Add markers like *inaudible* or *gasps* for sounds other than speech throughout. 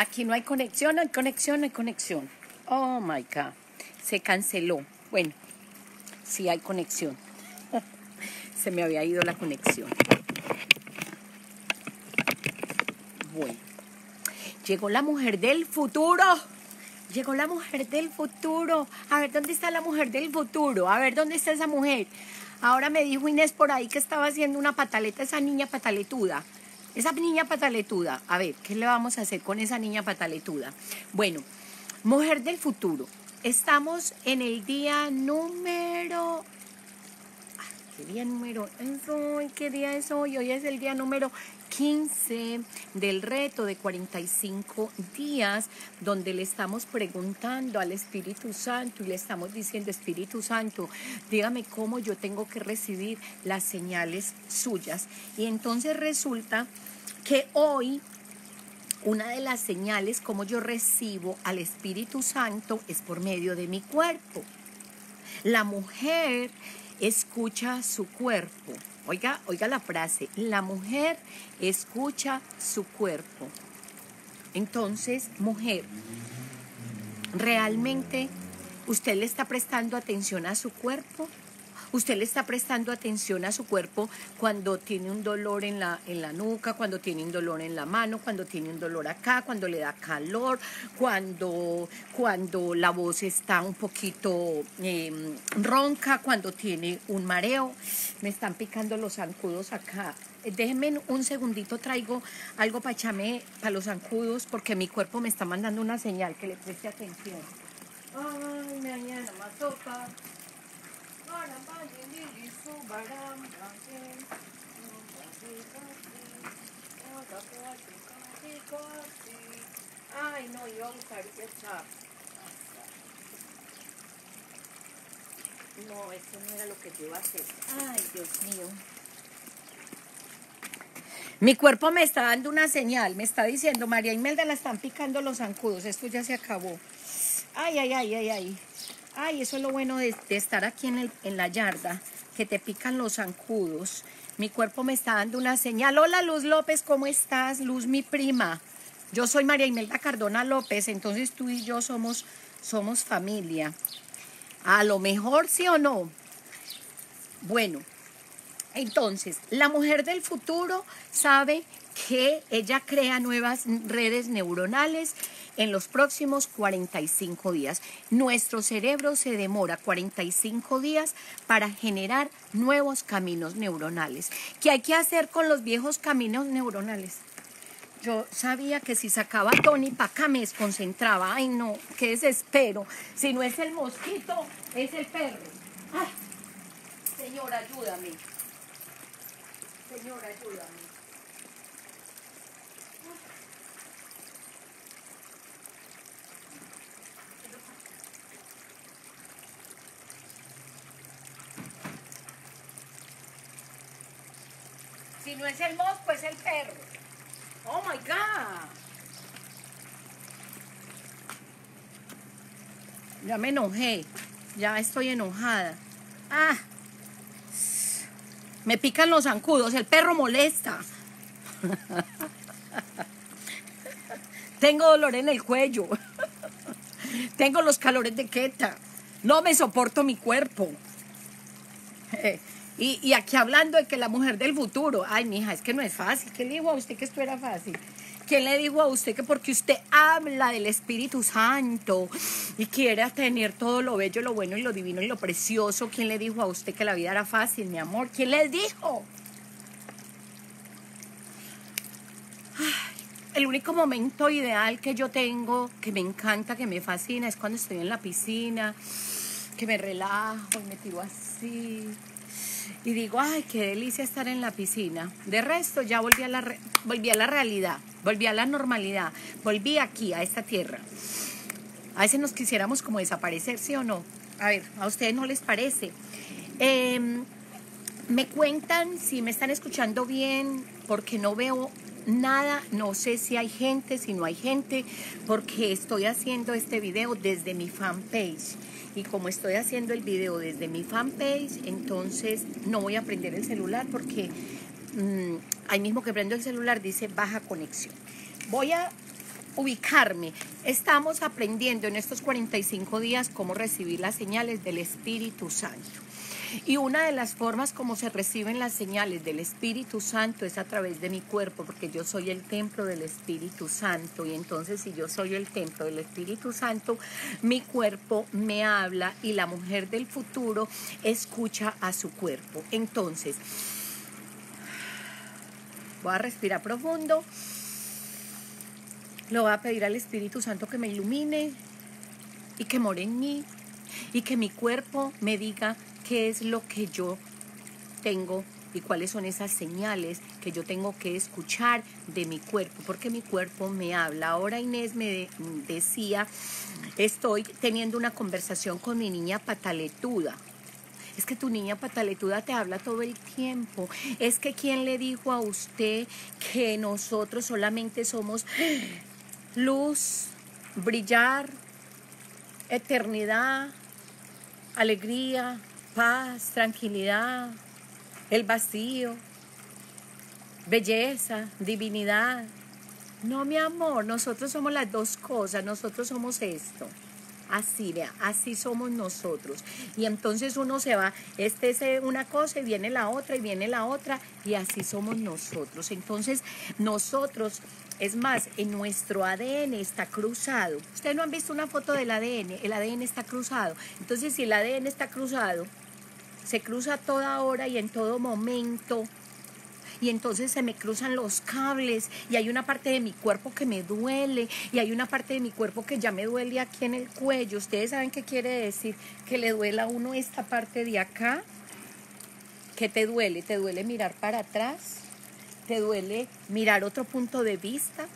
Aquí no hay conexión, hay conexión, hay conexión. Oh my God. Se canceló. Bueno, sí hay conexión. *laughs* Se me había ido la conexión. Bueno. Llegó la mujer del futuro. Llegó la mujer del futuro. A ver, ¿dónde está la mujer del futuro? A ver, ¿dónde está esa mujer? Ahora me dijo Inés por ahí que estaba haciendo una pataleta, esa niña pataletuda. Esa niña pataletuda. A ver, ¿qué le vamos a hacer con esa niña pataletuda? Bueno, mujer del futuro. Estamos en el día número ¿Qué día número es hoy? ¿Qué día es hoy? Hoy es el día número 15 del reto de 45 días, donde le estamos preguntando al Espíritu Santo y le estamos diciendo, Espíritu Santo, dígame cómo yo tengo que recibir las señales suyas. Y entonces resulta que hoy una de las señales como yo recibo al Espíritu Santo es por medio de mi cuerpo. La mujer escucha su cuerpo. Oiga, oiga la frase, la mujer escucha su cuerpo. Entonces, mujer, ¿realmente usted le está prestando atención a su cuerpo? Usted le está prestando atención a su cuerpo cuando tiene un dolor en la, en la nuca, cuando tiene un dolor en la mano, cuando tiene un dolor acá, cuando le da calor, cuando, cuando la voz está un poquito em, ronca, cuando tiene un mareo. Me están picando los zancudos acá. Déjenme un segundito, traigo algo para echarme para los zancudos porque mi cuerpo me está mandando una señal que le preste atención. Ay, mañana más sopa. Ay, no, iba a buscar esa. No, eso no era lo que yo iba a hacer. Ay, Dios mío. Mi cuerpo me está dando una señal, me está diciendo, María Imelda la están picando los zancudos, esto ya se acabó. Ay, ay, ay, ay, ay. Ay, eso es lo bueno de, estar aquí en, el, en la yarda, que te pican los zancudos. Mi cuerpo me está dando una señal. Hola Luz López, ¿cómo estás? Luz, mi prima. Yo soy María Imelda Cardona López, entonces tú y yo somos, somos familia. A lo mejor sí o no. Bueno, entonces, la mujer del futuro sabe que ella crea nuevas redes neuronales en los próximos 45 días. Nuestro cerebro se demora 45 días para generar nuevos caminos neuronales. ¿Qué hay que hacer con los viejos caminos neuronales? Yo sabía que si sacaba a Tony para acá me desconcentraba. Ay, no, qué desespero. Si no es el mosquito, es el perro. Señor, ayúdame. Señor, ayúdame. Si no es el mosco, es el perro. Oh my God. Ya me enojé. Ya estoy enojada. Ah. Me pican los zancudos. El perro molesta. *laughs* Tengo dolor en el cuello. *laughs* Tengo los calores de queta. No me soporto mi cuerpo. *laughs* Y, aquí hablando de que la mujer del futuro, ay, mija, es que no es fácil. ¿Quién le dijo a usted que esto era fácil? ¿Quién le dijo a usted que porque usted habla del Espíritu Santo y quiere tener todo lo bello, lo bueno y lo divino y lo precioso, ¿quién le dijo a usted que la vida era fácil, mi amor? ¿Quién le dijo? el único momento ideal que yo tengo, que me encanta, que me fascina, es cuando estoy en la piscina, que me relajo y me tiro así y digo, ay, qué delicia estar en la piscina. De resto, ya volví a la, volví a la realidad, volví a la normalidad, volví aquí, a esta tierra. A veces nos quisiéramos como desaparecer, ¿sí o no? A ver, ¿a ustedes no les parece? Em, me cuentan si me están escuchando bien, porque no veo nada, no sé si hay gente, si no hay gente, porque estoy haciendo este video desde mi fanpage y como estoy haciendo el video desde mi fanpage, entonces no voy a prender el celular porque mm, ahí mismo que prendo el celular dice baja conexión. Voy a ubicarme. Estamos aprendiendo en estos 45 días cómo recibir las señales del Espíritu Santo. Y una de las formas como se reciben las señales del Espíritu Santo es a través de mi cuerpo, porque yo soy el templo del Espíritu Santo. Y entonces si yo soy el templo del Espíritu Santo, mi cuerpo me habla y la mujer del futuro escucha a su cuerpo. Entonces, voy a respirar profundo. Le voy a pedir al Espíritu Santo que me ilumine y que more en mí y que mi cuerpo me diga qué es lo que yo tengo y cuáles son esas señales que yo tengo que escuchar de mi cuerpo, porque mi cuerpo me habla. Ahora Inés me decía, estoy teniendo una conversación con mi niña pataletuda. Es que tu niña pataletuda te habla todo el tiempo. Es que quién le dijo a usted que nosotros solamente somos luz, brillar, eternidad, alegría, paz, tranquilidad, el vacío, belleza, divinidad. No, mi amor, nosotros somos las dos cosas, nosotros somos esto. Así, vea, así somos nosotros. Y entonces uno se va, este es eh, una cosa y viene la otra y viene la otra y así somos nosotros. Entonces nosotros, es más, en nuestro ADN está cruzado. Ustedes no han visto una foto del ADN, el ADN está cruzado. Entonces si el ADN está cruzado, se cruza toda hora y en todo momento y entonces se me cruzan los cables y hay una parte de mi cuerpo que me duele y hay una parte de mi cuerpo que ya me duele aquí en el cuello. ¿Ustedes saben qué quiere decir? Que le duela a uno esta parte de acá. ¿Qué te duele? ¿Te duele mirar para atrás? ¿Te duele mirar otro punto de vista?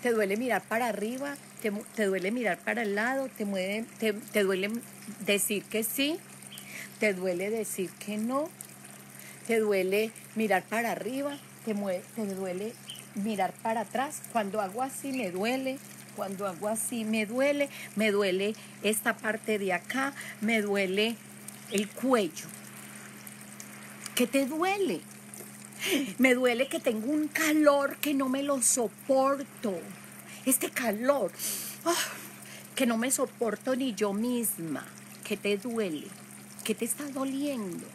¿Te duele mirar para arriba? ¿Te, duele mirar para el lado? ¿Te, te, ¿Te duele decir que sí? ¿Te duele decir que no? te duele mirar para arriba, te, duele mirar para atrás. Cuando hago así me duele, cuando hago así me duele, me duele esta parte de acá, me duele el cuello. ¿Qué te duele? Me duele que tengo un calor que no me lo soporto. Este calor ah, que no me soporto ni yo misma. ¿Qué te duele? ¿Qué te está doliendo?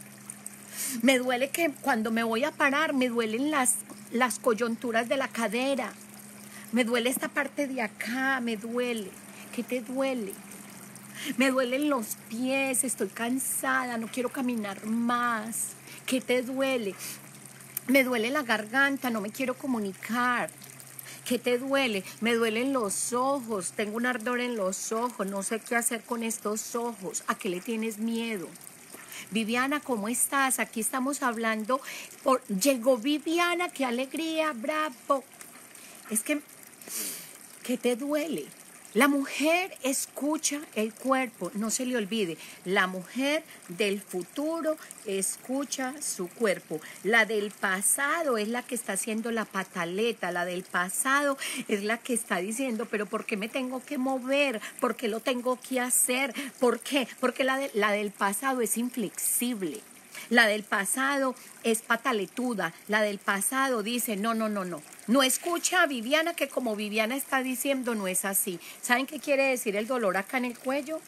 Me duele que cuando me voy a parar, me duelen las, las coyunturas de la cadera. Me duele esta parte de acá, me duele. ¿Qué te duele? Me duelen los pies, estoy cansada, no quiero caminar más. ¿Qué te duele? Me duele la garganta, no me quiero comunicar. ¿Qué te duele? Me duelen los ojos, tengo un ardor en los ojos, no sé qué hacer con estos ojos. ¿A qué le tienes miedo? Viviana, ¿cómo estás? Aquí estamos hablando. Por... Llegó Viviana, qué alegría, bravo. Es que, ¿qué te duele? La mujer escucha el cuerpo, no se le olvide. La mujer del futuro escucha su cuerpo. La del pasado es la que está haciendo la pataleta. La del pasado es la que está diciendo, pero ¿por qué me tengo que mover? ¿Por qué lo tengo que hacer? ¿Por qué? Porque la, la del pasado es inflexible. La del pasado es pataletuda. La del pasado dice, no, no, no, no. No escucha a Viviana que como Viviana está diciendo no es así. ¿Saben qué quiere decir el dolor acá en el cuello?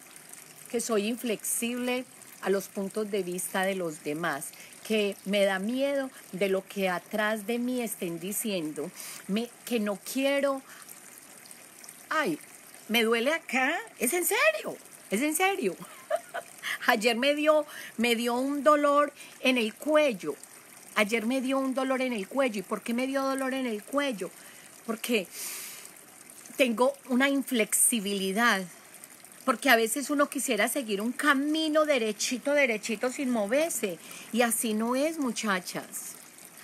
Que soy inflexible a los puntos de vista de los demás, que me da miedo de lo que atrás de mí estén diciendo, me, que no quiero, ay, me duele acá, es en serio, es en serio. Ayer me dio, me dio un dolor en el cuello. Ayer me dio un dolor en el cuello. ¿Y por qué me dio dolor en el cuello? Porque tengo una inflexibilidad. Porque a veces uno quisiera seguir un camino derechito, derechito sin moverse. Y así no es, muchachas.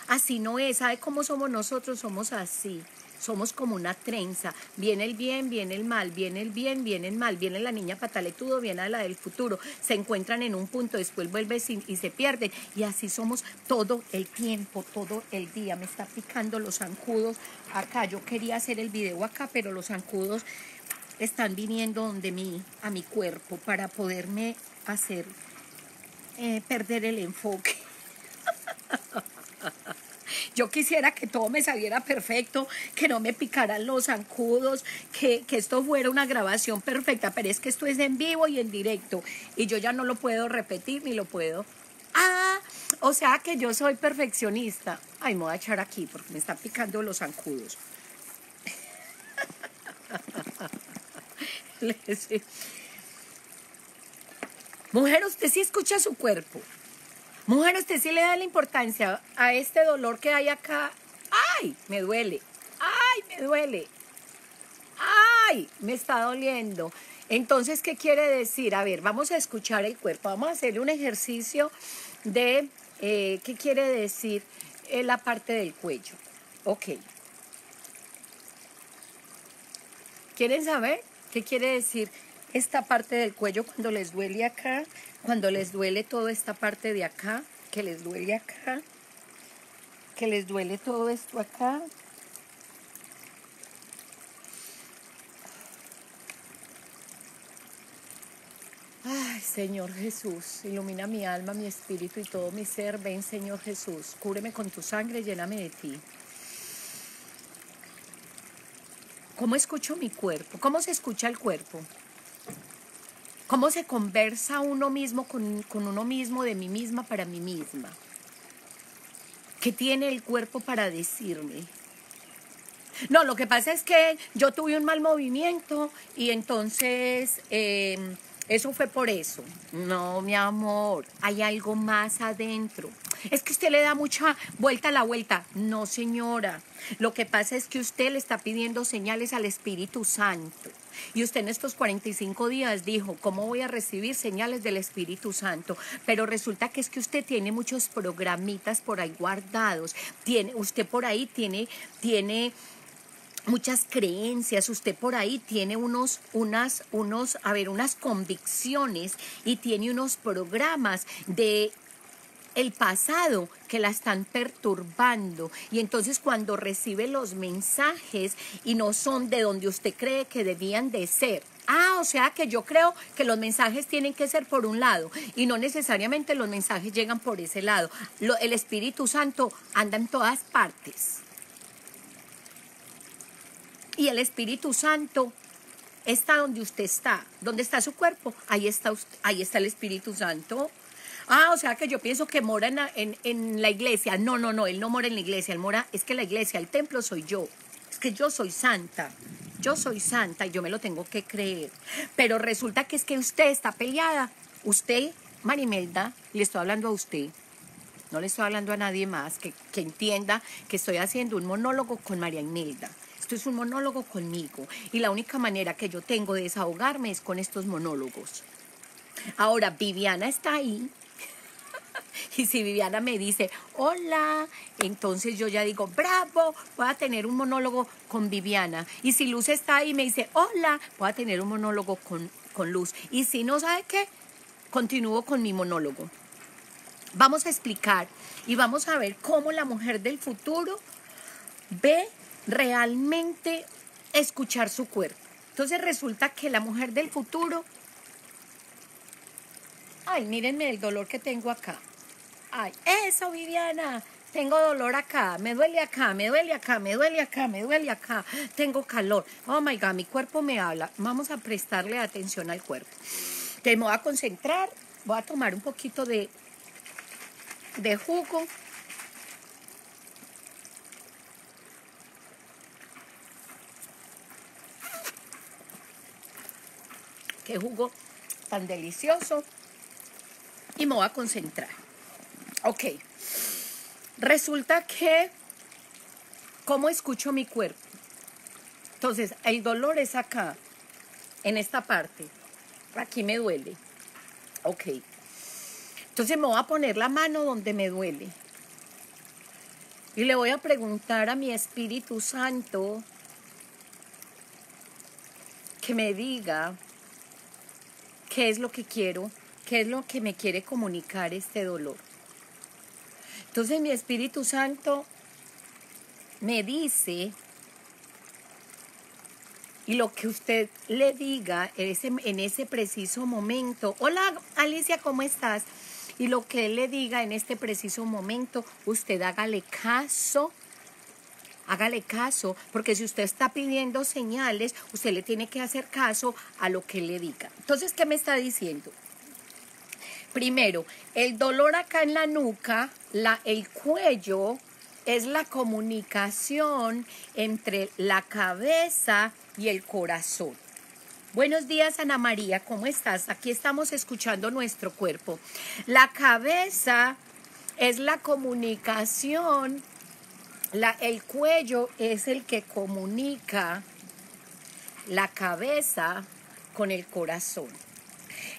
Así no es. ¿Sabe cómo somos nosotros? Somos así somos como una trenza. Viene el bien, viene el mal, viene el bien, viene el mal, viene la niña pataletudo, viene la del futuro. Se encuentran en un punto, después vuelve y se pierden. Y así somos todo el tiempo, todo el día. Me está picando los zancudos acá. Yo quería hacer el video acá, pero los zancudos están viniendo donde mi, a mi cuerpo para poderme hacer eh, perder el enfoque. *laughs* Yo quisiera que todo me saliera perfecto, que no me picaran los zancudos, que, que esto fuera una grabación perfecta, pero es que esto es en vivo y en directo y yo ya no lo puedo repetir ni lo puedo. Ah, o sea que yo soy perfeccionista. Ay, me voy a echar aquí porque me están picando los zancudos. *laughs* Mujer, usted sí escucha su cuerpo. Mujer, usted sí le da la importancia a este dolor que hay acá. ¡Ay! Me duele. ¡Ay! Me duele. ¡Ay! Me está doliendo. Entonces, ¿qué quiere decir? A ver, vamos a escuchar el cuerpo. Vamos a hacerle un ejercicio de eh, qué quiere decir eh, la parte del cuello. Ok. ¿Quieren saber qué quiere decir esta parte del cuello cuando les duele acá? Cuando les duele toda esta parte de acá, que les duele acá, que les duele todo esto acá. Ay, Señor Jesús, ilumina mi alma, mi espíritu y todo mi ser. Ven, Señor Jesús, cúbreme con tu sangre, lléname de ti. ¿Cómo escucho mi cuerpo? ¿Cómo se escucha el cuerpo? ¿Cómo se conversa uno mismo con, con, uno mismo, de mí misma para mí misma? ¿Qué tiene el cuerpo para decirme? No, lo que pasa es que yo tuve un mal movimiento y entonces eh, eso fue por eso. No, mi amor, hay algo más adentro. Es que usted le da mucha vuelta a la vuelta. No, señora. Lo que pasa es que usted le está pidiendo señales al Espíritu Santo. Y usted en estos 45 días dijo, ¿cómo voy a recibir señales del Espíritu Santo? Pero resulta que es que usted tiene muchos programitas por ahí guardados. Tiene, usted por ahí tiene, tiene muchas creencias, usted por ahí tiene unos, unas, unos, a ver, unas convicciones y tiene unos programas de el pasado que la están perturbando. Y entonces cuando recibe los mensajes y no son de donde usted cree que debían de ser. Ah, o sea que yo creo que los mensajes tienen que ser por un lado y no necesariamente los mensajes llegan por ese lado. el Espíritu Santo anda en todas partes. Y el Espíritu Santo está donde usted está. ¿Dónde está su cuerpo? Ahí está, ahí está el Espíritu Santo. Ah, o sea que yo pienso que mora en, en, la iglesia. No, no, no, él no mora en la iglesia, él mora, es que la iglesia, el templo soy yo. Es que yo soy santa. Yo soy santa y yo me lo tengo que creer. Pero resulta que es que usted está peleada. Usted, Marimelda, le estoy hablando a usted. No le estoy hablando a nadie más que, que entienda que estoy haciendo un monólogo con María Imelda. Esto es un monólogo conmigo y la única manera que yo tengo de desahogarme es con estos monólogos. Ahora, Viviana está ahí. *laughs* Y si Viviana me dice, hola, entonces yo ya digo, bravo, voy a tener un monólogo con Viviana. Y si Luz está ahí y me dice, hola, voy a tener un monólogo con, con Luz. Y si no sabe qué, continúo con mi monólogo. Vamos a explicar y vamos a ver cómo la mujer del futuro ve realmente escuchar su cuerpo. Entonces resulta que la mujer del futuro, ay, mírenme el dolor que tengo acá. Ay, eso, Viviana, tengo dolor acá, me duele acá, me duele acá, me duele acá, me duele acá, tengo calor. Oh my God, mi cuerpo me habla. Vamos a prestarle atención al cuerpo. Te me voy a concentrar, voy a tomar un poquito de, de jugo qué jugo tan delicioso. Y me voy a concentrar. Ok. Resulta que, ¿cómo escucho mi cuerpo? Entonces, el dolor es acá, en esta parte. Aquí me duele. Ok. Entonces me voy a poner la mano donde me duele. Y le voy a preguntar a mi Espíritu Santo que me diga qué es lo que quiero, qué es lo que me quiere comunicar este dolor. Entonces mi Espíritu Santo me dice, y lo que usted le diga en ese, en ese preciso momento, hola Alicia, ¿cómo estás? Y lo que Él le diga en este preciso momento, usted hágale caso hágale caso, porque si usted está pidiendo señales, usted le tiene que hacer caso a lo que le diga. Entonces, ¿qué me está diciendo? Primero, el dolor acá en la nuca, el cuello, es la comunicación entre la cabeza y el corazón. Buenos días, Ana María, ¿cómo estás? Aquí estamos escuchando nuestro cuerpo. La cabeza es la comunicación, el cuello es el que comunica la cabeza con el corazón.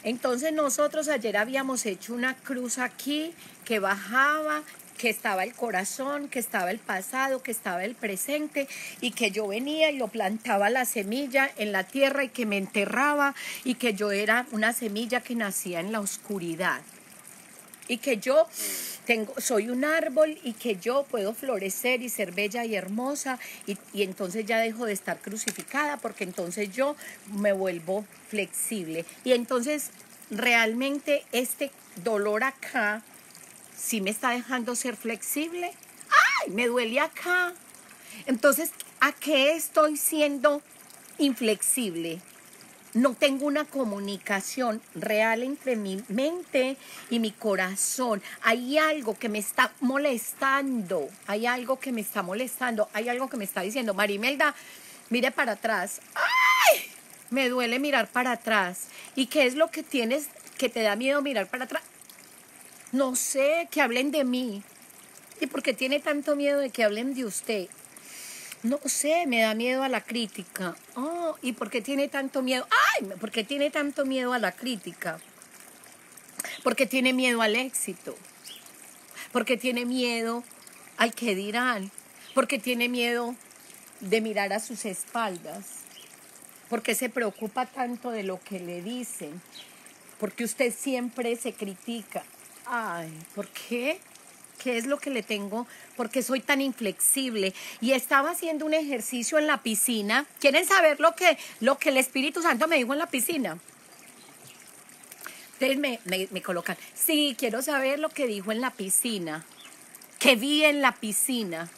Entonces nosotros ayer habíamos hecho una cruz aquí que bajaba que estaba el corazón, que estaba el pasado, que estaba el presente y que yo venía y lo plantaba la semilla en la tierra y que me enterraba y que yo era una semilla que nacía en la oscuridad y que yo tengo, soy un árbol y que yo puedo florecer y ser bella y hermosa y, y, entonces ya dejo de estar crucificada porque entonces yo me vuelvo flexible. Y entonces realmente este dolor acá si me está dejando ser flexible. ¡Ay! Me duele acá. Entonces, ¿a qué estoy siendo inflexible? No tengo una comunicación real entre mi mente y mi corazón. Hay algo que me está molestando. Hay algo que me está molestando. Hay algo que me está diciendo, Marimelda, mire para atrás. ¡Ay! Me duele mirar para atrás. ¿Y qué es lo que tienes que te da miedo mirar para atrás? No sé, que hablen de mí. ¿Y por qué tiene tanto miedo de que hablen de usted? No sé, me da miedo a la crítica. Oh, ¿y por qué tiene tanto miedo? ¡Ay! ¿Por qué tiene tanto miedo a la crítica? Porque tiene miedo al éxito. Porque tiene miedo al que dirán. Porque tiene miedo de mirar a sus espaldas. Porque se preocupa tanto de lo que le dicen. Porque usted siempre se critica. Ay, ¿por qué? ¿Qué es lo que le tengo? Porque soy tan inflexible. Y estaba haciendo un ejercicio en la piscina. ¿Quieren saber lo que, lo que el Espíritu Santo me dijo en la piscina? Ustedes me, me, me colocan. Sí, quiero saber lo que dijo en la piscina. Que vi en la piscina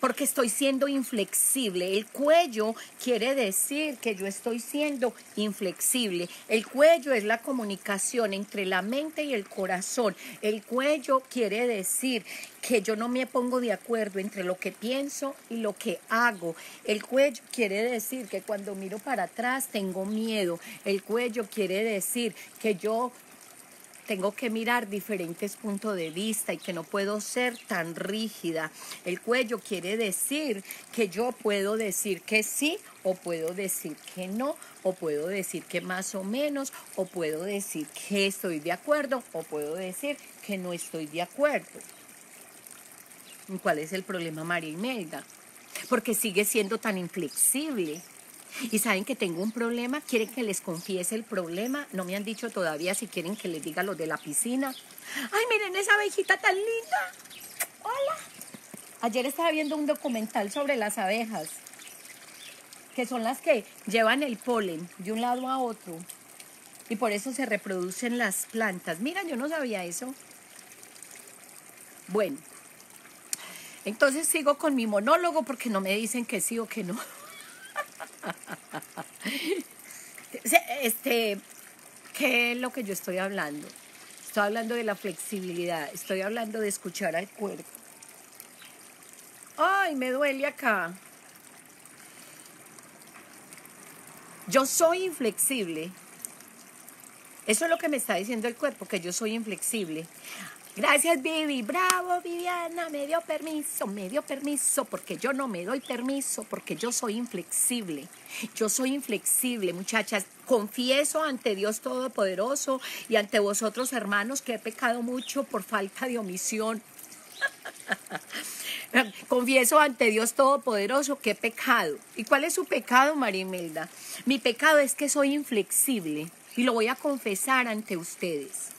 porque estoy siendo inflexible. El cuello quiere decir que yo estoy siendo inflexible. El cuello es la comunicación entre la mente y el corazón. El cuello quiere decir que yo no me pongo de acuerdo entre lo que pienso y lo que hago. El cuello quiere decir que cuando miro para atrás tengo miedo. El cuello quiere decir que yo tengo que mirar diferentes puntos de vista y que no puedo ser tan rígida. El cuello quiere decir que yo puedo decir que sí o puedo decir que no o puedo decir que más o menos o puedo decir que estoy de acuerdo o puedo decir que no estoy de acuerdo. ¿Cuál es el problema, María Imelda? Porque sigue siendo tan inflexible y saben que tengo un problema, quieren que les confiese el problema, no me han dicho todavía si quieren que les diga lo de la piscina. Ay, miren esa abejita tan linda. Hola. Ayer estaba viendo un documental sobre las abejas, que son las que llevan el polen de un lado a otro. Y por eso se reproducen las plantas. Mira, yo no sabía eso. Bueno, entonces sigo con mi monólogo porque no me dicen que sí o que no. *laughs* Este, ¿qué es lo que yo estoy hablando? Estoy hablando de la flexibilidad, estoy hablando de escuchar al cuerpo. Ay, me duele acá. Yo soy inflexible. Eso es lo que me está diciendo el cuerpo, que yo soy inflexible. Gracias, Vivi. Bravo, Viviana. Me dio permiso, me dio permiso, porque yo no me doy permiso, porque yo soy inflexible. Yo soy inflexible, muchachas. Confieso ante Dios Todopoderoso y ante vosotros, hermanos, que he pecado mucho por falta de omisión. *laughs* Confieso ante Dios Todopoderoso que he pecado. ¿Y cuál es su pecado, María Imelda? Mi pecado es que soy inflexible y lo voy a confesar ante ustedes.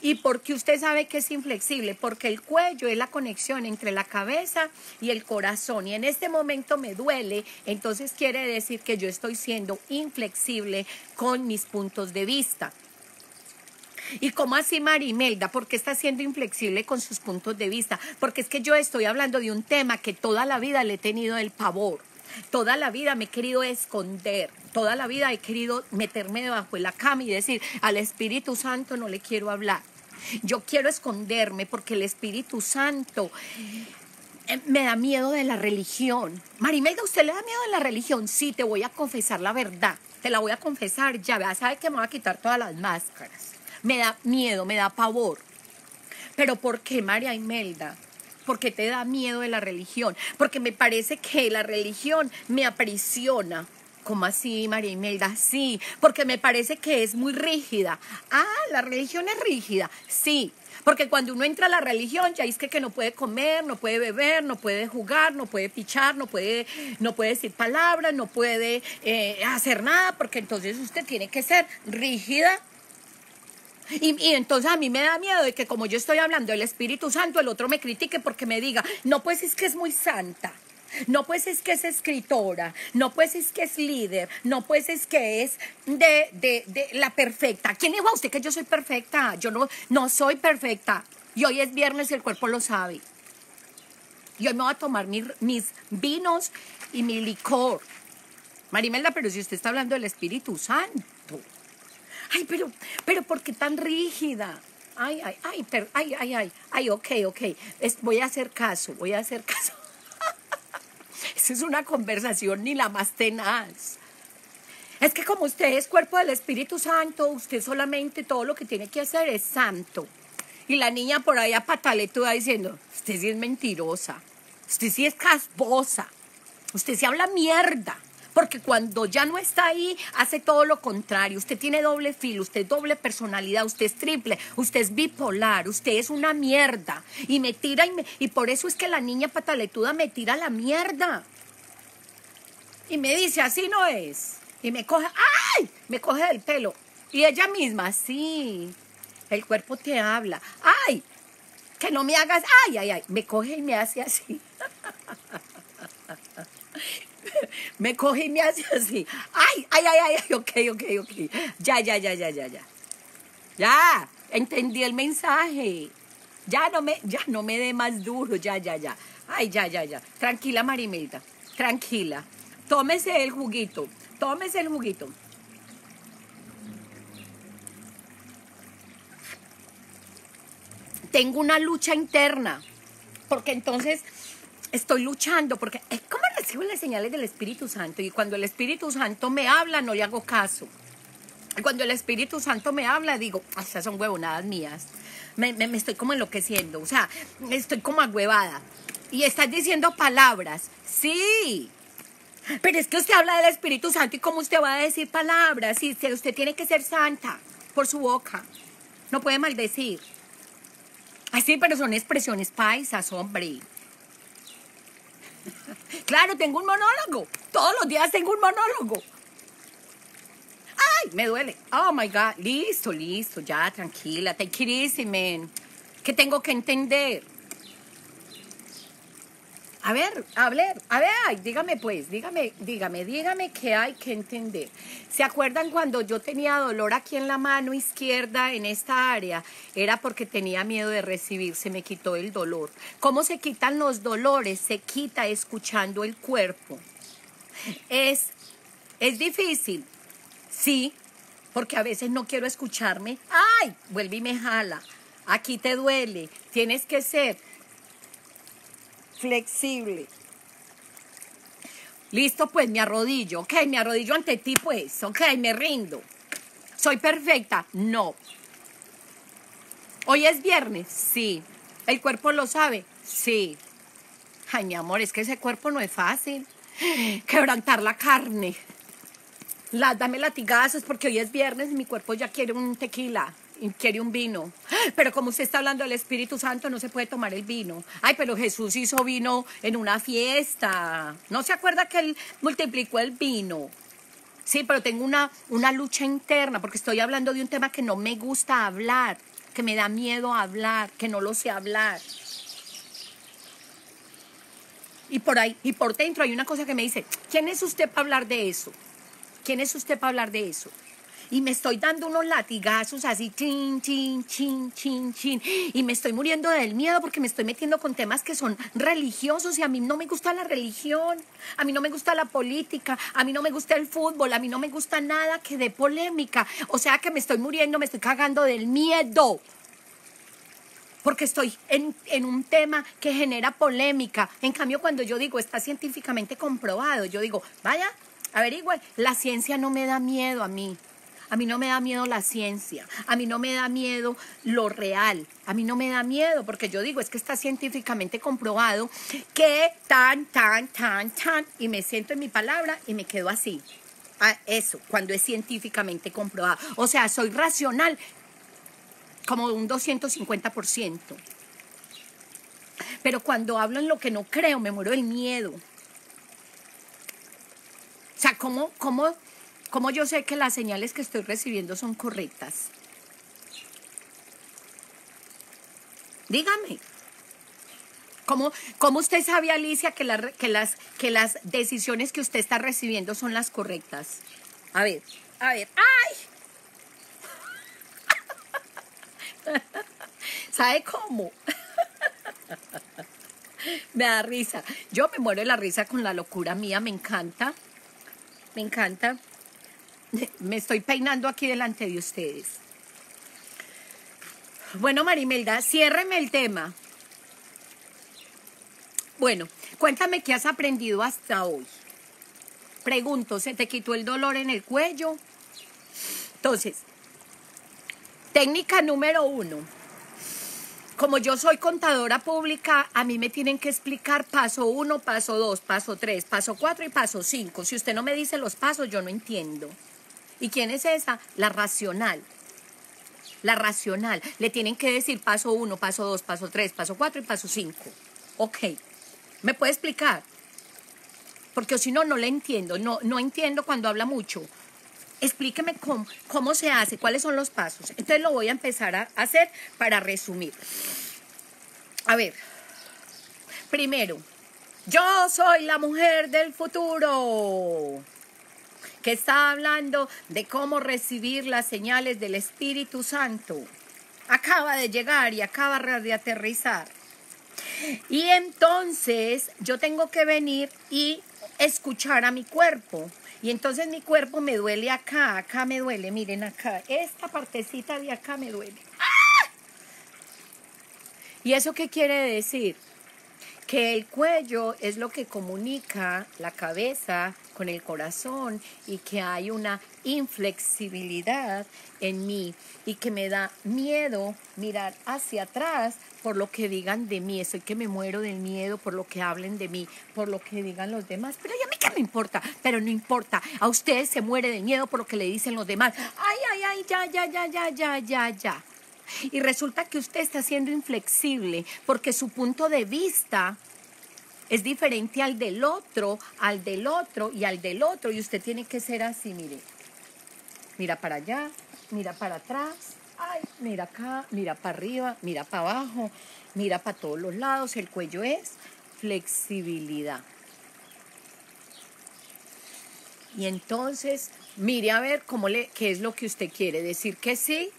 ¿Y por qué usted sabe que es inflexible? Porque el cuello es la conexión entre la cabeza y el corazón. Y en este momento me duele, entonces quiere decir que yo estoy siendo inflexible con mis puntos de vista. ¿Y cómo así, Marimelda? ¿Por qué está siendo inflexible con sus puntos de vista? Porque es que yo estoy hablando de un tema que toda la vida le he tenido el pavor. Toda la vida me he querido esconder. Toda la vida he querido meterme debajo de la cama y decir, al Espíritu Santo no le quiero hablar. Yo quiero esconderme porque el Espíritu Santo eh, me da miedo de la religión. Marimelda, ¿usted le da miedo de la religión? Sí, te voy a confesar la verdad. Te la voy a confesar ya. Sabe que me voy a quitar todas las máscaras. Me da miedo, me da pavor. Pero ¿por qué, María Imelda? ¿Por qué te da miedo de la religión? Porque me parece que la religión me aprisiona. ¿Cómo así, María Imelda? Sí, porque me parece que es muy rígida. Ah, la religión es rígida. Sí, porque cuando uno entra a la religión, ya es que, que no puede comer, no puede beber, no puede jugar, no puede pichar, no puede, no puede decir palabras, no puede eh, hacer nada, porque entonces usted tiene que ser rígida. Y, y, entonces a mí me da miedo de que como yo estoy hablando del Espíritu Santo, el otro me critique porque me diga, no, pues es que es muy santa. No pues es que es escritora, no pues es que es líder, no pues es que es de, de, de la perfecta. ¿Quién dijo a usted que yo soy perfecta? Yo no, no soy perfecta. Y hoy es viernes y el cuerpo lo sabe. Y hoy me voy a tomar mis vinos y mi licor. Marimelda, pero si usted está hablando del Espíritu Santo. Ay, pero, pero ¿por qué tan rígida? Ay, ay, ay, ay, ay, ay, ay, ok, ok. voy a hacer caso, voy a hacer caso. Es una conversación ni la más tenaz. Es que como usted es cuerpo del Espíritu Santo, usted solamente todo lo que tiene que hacer es santo. Y la niña por ahí a pataletuda diciendo, usted sí es mentirosa, usted sí es casbosa, usted sí habla mierda. Porque cuando ya no está ahí, hace todo lo contrario. Usted tiene doble filo, usted es doble personalidad, usted es triple, usted es bipolar, usted es una mierda. Y me tira y, me, y por eso es que la niña pataletuda me tira la mierda. Y me dice, así no es. Y me coge, ¡ay! Me coge del pelo. Y ella misma, sí. El cuerpo te habla. ¡Ay! Que no me hagas, ¡ay, ay, ay! Me coge y me hace así. *laughs* me coge y me hace así. ¡Ay, ay, ay, ay! Ok, ok, ok. Ya, ya, ya, ya, ya, ya. Ya, entendí el mensaje. Ya no me, ya no me dé más duro, ya, ya, ya. Ay, ya, ya, ya. Tranquila, Marimelda. Tranquila. Tómese el juguito. Tómese el juguito. Tengo una lucha interna. Porque entonces estoy luchando. Porque, ¿cómo recibo las señales del Espíritu Santo? Y cuando el Espíritu Santo me habla, no le hago caso. Cuando el Espíritu Santo me habla, digo, estas son huevonadas mías. Me, me, me estoy como enloqueciendo. O sea, estoy como agüevada. Y estás diciendo palabras. Sí, pero es que usted habla del Espíritu Santo y cómo usted va a decir palabras. Si usted, tiene que ser santa por su boca. No puede maldecir. Así, pero son expresiones paisas, hombre. *laughs* Claro, tengo un monólogo. Todos los días tengo un monólogo. ¡Ay! Me duele. Oh my God. Listo, listo. Ya, tranquila. Take it easy, man. ¿Qué tengo que entender? A ver, a ver, a ver, dígame pues, dígame, dígame, dígame qué hay que entender. ¿Se acuerdan cuando yo tenía dolor aquí en la mano izquierda en esta área? Era porque tenía miedo de recibir, se me quitó el dolor. ¿Cómo se quitan los dolores? Se quita escuchando el cuerpo. Es, es difícil, sí, porque a veces no quiero escucharme. ¡Ay! Vuelve y me jala. Aquí te duele. Tienes que ser flexible. Listo, pues me arrodillo. Ok, me arrodillo ante ti, pues. Ok, me rindo. ¿Soy perfecta? No. ¿Hoy es viernes? Sí. ¿El cuerpo lo sabe? Sí. Ay, mi amor, es que ese cuerpo no es fácil. Quebrantar la carne. La, dame latigazos porque hoy es viernes y mi cuerpo ya quiere un tequila quiere un vino. Pero como usted está hablando del Espíritu Santo, no se puede tomar el vino. Ay, pero Jesús hizo vino en una fiesta. ¿No se acuerda que él multiplicó el vino? Sí, pero tengo una, una lucha interna porque estoy hablando de un tema que no me gusta hablar, que me da miedo hablar, que no lo sé hablar. Y por ahí, y por dentro hay una cosa que me dice, ¿quién es usted para hablar de eso? ¿Quién es usted para hablar de eso? Y me estoy dando unos latigazos así, chin, chin, chin, chin, chin, y me estoy muriendo del miedo porque me estoy metiendo con temas que son religiosos y a mí no me gusta la religión, a mí no me gusta la política, a mí no me gusta el fútbol, a mí no me gusta nada que dé polémica, o sea que me estoy muriendo, me estoy cagando del miedo porque estoy en, en, un tema que genera polémica. En cambio, cuando yo digo está científicamente comprobado, yo digo, vaya, averigüe, la ciencia no me da miedo a mí. A mí no me da miedo la ciencia, a mí no me da miedo lo real, a mí no me da miedo porque yo digo, es que está científicamente comprobado que tan, tan, tan, tan, y me siento en mi palabra y me quedo así. Ah, eso, cuando es científicamente comprobado. O sea, soy racional como un 250%. Pero cuando hablo en lo que no creo, me muero del miedo. O sea, ¿cómo, cómo ¿Cómo yo sé que las señales que estoy recibiendo son correctas? Dígame. ¿Cómo, cómo usted sabe, Alicia, que, que, las, que las decisiones que usted está recibiendo son las correctas? A ver, a ver. ¡Ay! *laughs* ¿Sabe cómo? *laughs* me da risa. Yo me muero de la risa con la locura mía, me encanta. Me encanta me estoy peinando aquí delante de ustedes. Bueno, Marimelda, ciérreme el tema. Bueno, cuéntame qué has aprendido hasta hoy. Pregunto, ¿se te quitó el dolor en el cuello? Entonces, técnica número uno. Como yo soy contadora pública, a mí me tienen que explicar paso uno, paso dos, paso tres, paso cuatro y paso cinco. Si usted no me dice los pasos, yo no entiendo. ¿Y quién es esa? La racional. La racional. Le tienen que decir paso uno, paso dos, paso tres, paso cuatro y paso cinco. Ok. ¿Me puede explicar? Porque si no, no le entiendo. No, no entiendo cuando habla mucho. Explíqueme cómo, cómo se hace, cuáles son los pasos. Entonces lo voy a empezar a hacer para resumir. A ver. Primero, yo soy la mujer del futuro que está hablando de cómo recibir las señales del Espíritu Santo. Acaba de llegar y acaba de aterrizar. Y entonces yo tengo que venir y escuchar a mi cuerpo. Y entonces mi cuerpo me duele acá, acá me duele, miren acá, esta partecita de acá me duele. ¡Ah! ¿Y eso qué quiere decir? Que el cuello es lo que comunica la cabeza con el corazón y que hay una inflexibilidad en mí y que me da miedo mirar hacia atrás por lo que digan de mí. Estoy que me muero del miedo por lo que hablen de mí, por lo que digan los demás. Pero a mí qué me importa, pero no importa. A usted se muere del miedo por lo que le dicen los demás. Ay, ay, ay, ya, ya, ya, ya, ya, ya, ya. Y resulta que usted está siendo inflexible porque su punto de vista es diferente al del otro, al del otro y al del otro. Y usted tiene que ser así, mire. Mira para allá, mira para atrás, ay, mira acá, mira para arriba, mira para abajo, mira para todos los lados. El cuello es flexibilidad. Y entonces, mire a ver cómo le, qué es lo que usted quiere. ¿Decir que sí?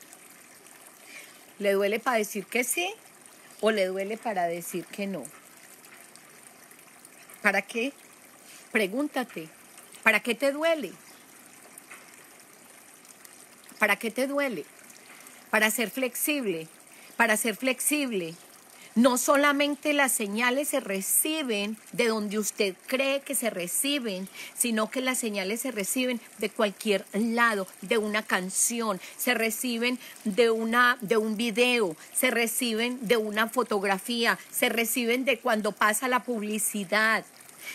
¿Le duele para decir que sí? ¿O le duele para decir que no? ¿Para qué? Pregúntate, ¿para qué te duele? ¿Para qué te duele? Para ser flexible, para ser flexible. No solamente las señales se reciben de donde usted cree que se reciben, sino que las señales se reciben de cualquier lado, de una canción, se reciben de una de un video, se reciben de una fotografía, se reciben de cuando pasa la publicidad,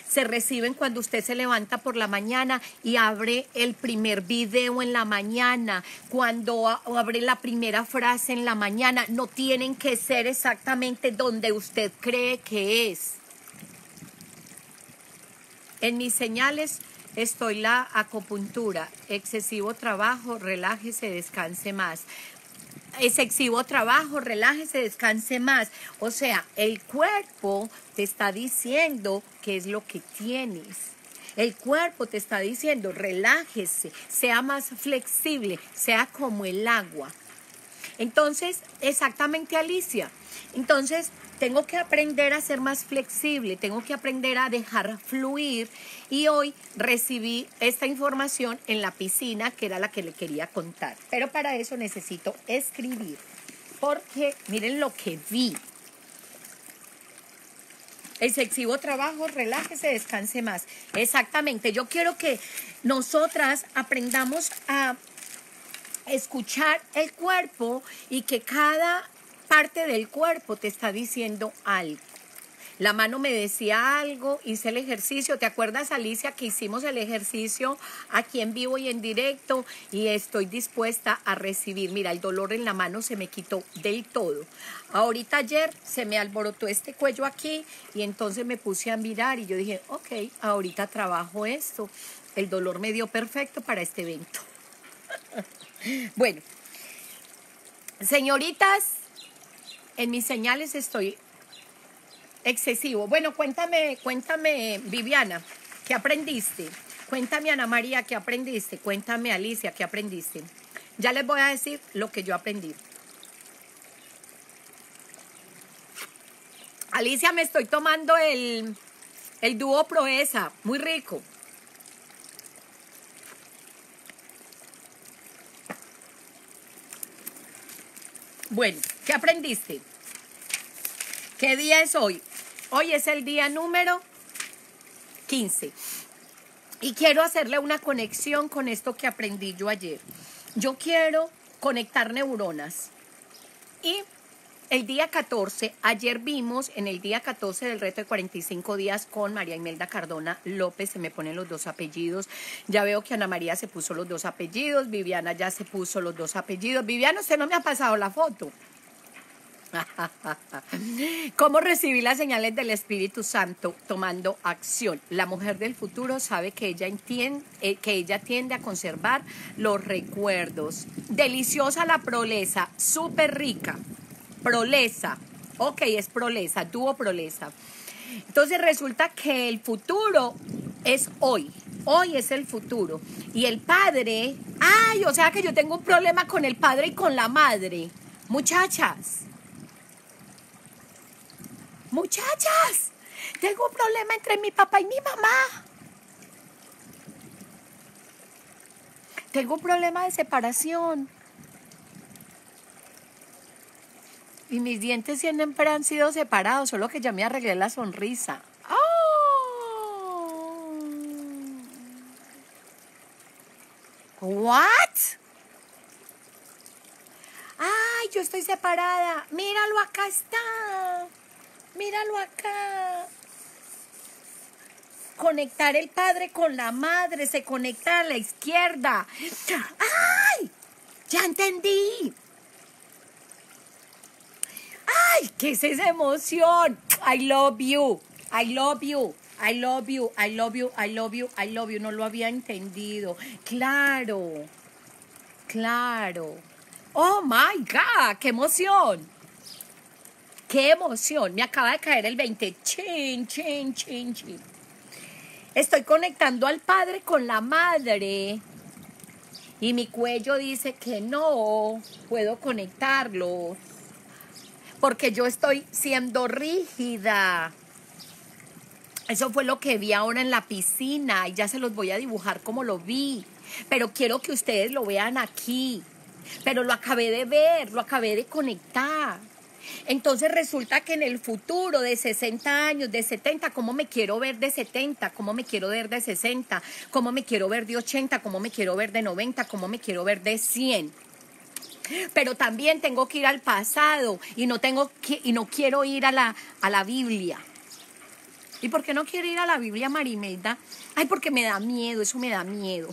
se reciben cuando usted se levanta por la mañana y abre el primer video en la mañana, cuando abre la primera frase en la mañana. No tienen que ser exactamente donde usted cree que es. En mis señales estoy la acupuntura, excesivo trabajo, relájese, descanse más excesivo trabajo, relájese, descanse más. O sea, el cuerpo te está diciendo qué es lo que tienes. El cuerpo te está diciendo, relájese, sea más flexible, sea como el agua. Entonces, exactamente Alicia. Entonces, tengo que aprender a ser más flexible, tengo que aprender a dejar fluir y hoy recibí esta información en la piscina que era la que le quería contar. Pero para eso necesito escribir porque miren lo que vi. Excesivo trabajo, relájese, descanse más. Exactamente, yo quiero que nosotras aprendamos a escuchar el cuerpo y que cada parte del cuerpo te está diciendo algo. La mano me decía algo, hice el ejercicio. ¿Te acuerdas, Alicia, que hicimos el ejercicio aquí en vivo y en directo? Y estoy dispuesta a recibir. Mira, el dolor en la mano se me quitó del todo. Ahorita ayer se me alborotó este cuello aquí y entonces me puse a mirar y yo dije, ok, ahorita trabajo esto. El dolor me dio perfecto para este evento. *laughs* bueno, señoritas, en mis señales estoy excesivo. Bueno, cuéntame, cuéntame, Viviana, ¿qué aprendiste? Cuéntame, Ana María, ¿qué aprendiste? Cuéntame, Alicia, ¿qué aprendiste? Ya les voy a decir lo que yo aprendí. Alicia, me estoy tomando el, el dúo Proeza, muy rico. Bueno, ¿qué aprendiste? ¿Qué día es hoy? Hoy es el día número 15. Y quiero hacerle una conexión con esto que aprendí yo ayer. Yo quiero conectar neuronas. Y el día 14, ayer vimos en el día 14 del reto de 45 días con María Imelda Cardona López, se me ponen los dos apellidos. Ya veo que Ana María se puso los dos apellidos, Viviana ya se puso los dos apellidos. Viviana, usted no me ha pasado la foto. *laughs* ¿Cómo recibir las señales del Espíritu Santo tomando acción? La mujer del futuro sabe que ella, entiende, eh, que ella tiende a conservar los recuerdos. Deliciosa la proleza, súper rica. Proleza. Ok, es proleza, tuvo proleza. Entonces resulta que el futuro es hoy. Hoy es el futuro. Y el padre, ay, o sea que yo tengo un problema con el padre y con la madre. Muchachas, Muchachas, tengo un problema entre mi papá y mi mamá. Tengo un problema de separación. Y mis dientes siempre han sido separados, solo que ya me arreglé la sonrisa. Oh. What? Ay, yo estoy separada. Míralo, acá está. Míralo acá. Conectar el padre con la madre, se conecta a la izquierda. ¡Ay! Ya entendí. ¡Ay! ¿Qué es esa emoción? I love you. I love you. I love you, I love you, I love you, I love you. No lo había entendido. Claro, claro. Oh my God, qué emoción. ¡Qué emoción! Me acaba de caer el 20. Chin, chin, chin, chin. Estoy conectando al padre con la madre. Y mi cuello dice que no puedo conectarlo. Porque yo estoy siendo rígida. Eso fue lo que vi ahora en la piscina y ya se los voy a dibujar como lo vi. Pero quiero que ustedes lo vean aquí. Pero lo acabé de ver, lo acabé de conectar. Entonces resulta que en el futuro de 60 años, de 70, ¿cómo me quiero ver de 70? ¿Cómo me quiero ver de 60? ¿Cómo me quiero ver de 80? ¿Cómo me quiero ver de 90? ¿Cómo me quiero ver de 100? Pero también tengo que ir al pasado y no, tengo que, y no quiero ir a la, a la Biblia. ¿Y por qué no quiero ir a la Biblia, Marimelda? Ay, porque me da miedo, eso me da miedo.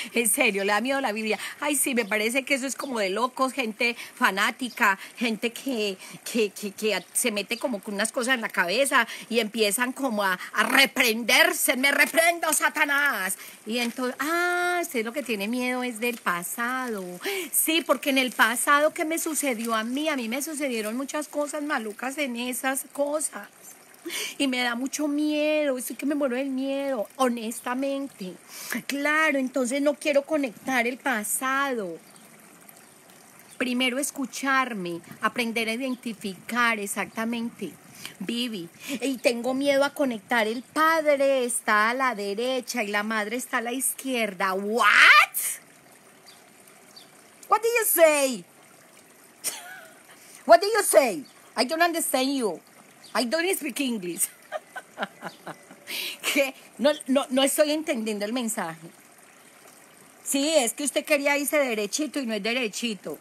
*laughs* En serio, le da miedo la Biblia. Ay, sí, me parece que eso es como de locos, gente fanática, gente que, que, que, se mete como con unas cosas en la cabeza y empiezan como a, a reprenderse. Me reprendo, Satanás. Y entonces, ah, usted lo que tiene miedo es del pasado. Sí, porque en el pasado, ¿qué me sucedió a mí? A mí me sucedieron muchas cosas malucas en esas cosas. Y me da mucho miedo, estoy que me muero del miedo, honestamente. Claro, entonces no quiero conectar el pasado. Primero escucharme, aprender a identificar exactamente. Vivi, y tengo miedo a conectar. El padre está a la derecha y la madre está a la izquierda. ¿What? What do you say? *laughs* What do you say? I don't understand you. I don't speak English. *laughs* que no, estoy entendiendo el mensaje. Sí, es que usted quería irse derechito y no es derechito.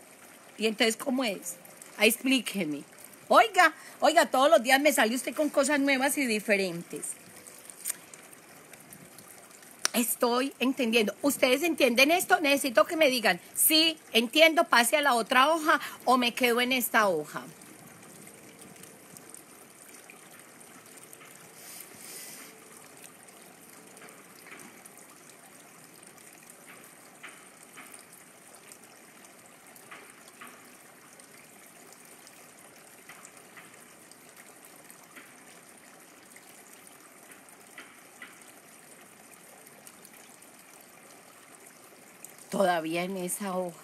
¿Y entonces cómo es? Explíqueme. Oiga, oiga, todos los días me sale usted con cosas nuevas y diferentes. Estoy entendiendo. ¿Ustedes entienden esto? Necesito que me digan, sí, entiendo, pase a la otra hoja o me quedo en esta hoja. Todavía en esa hoja.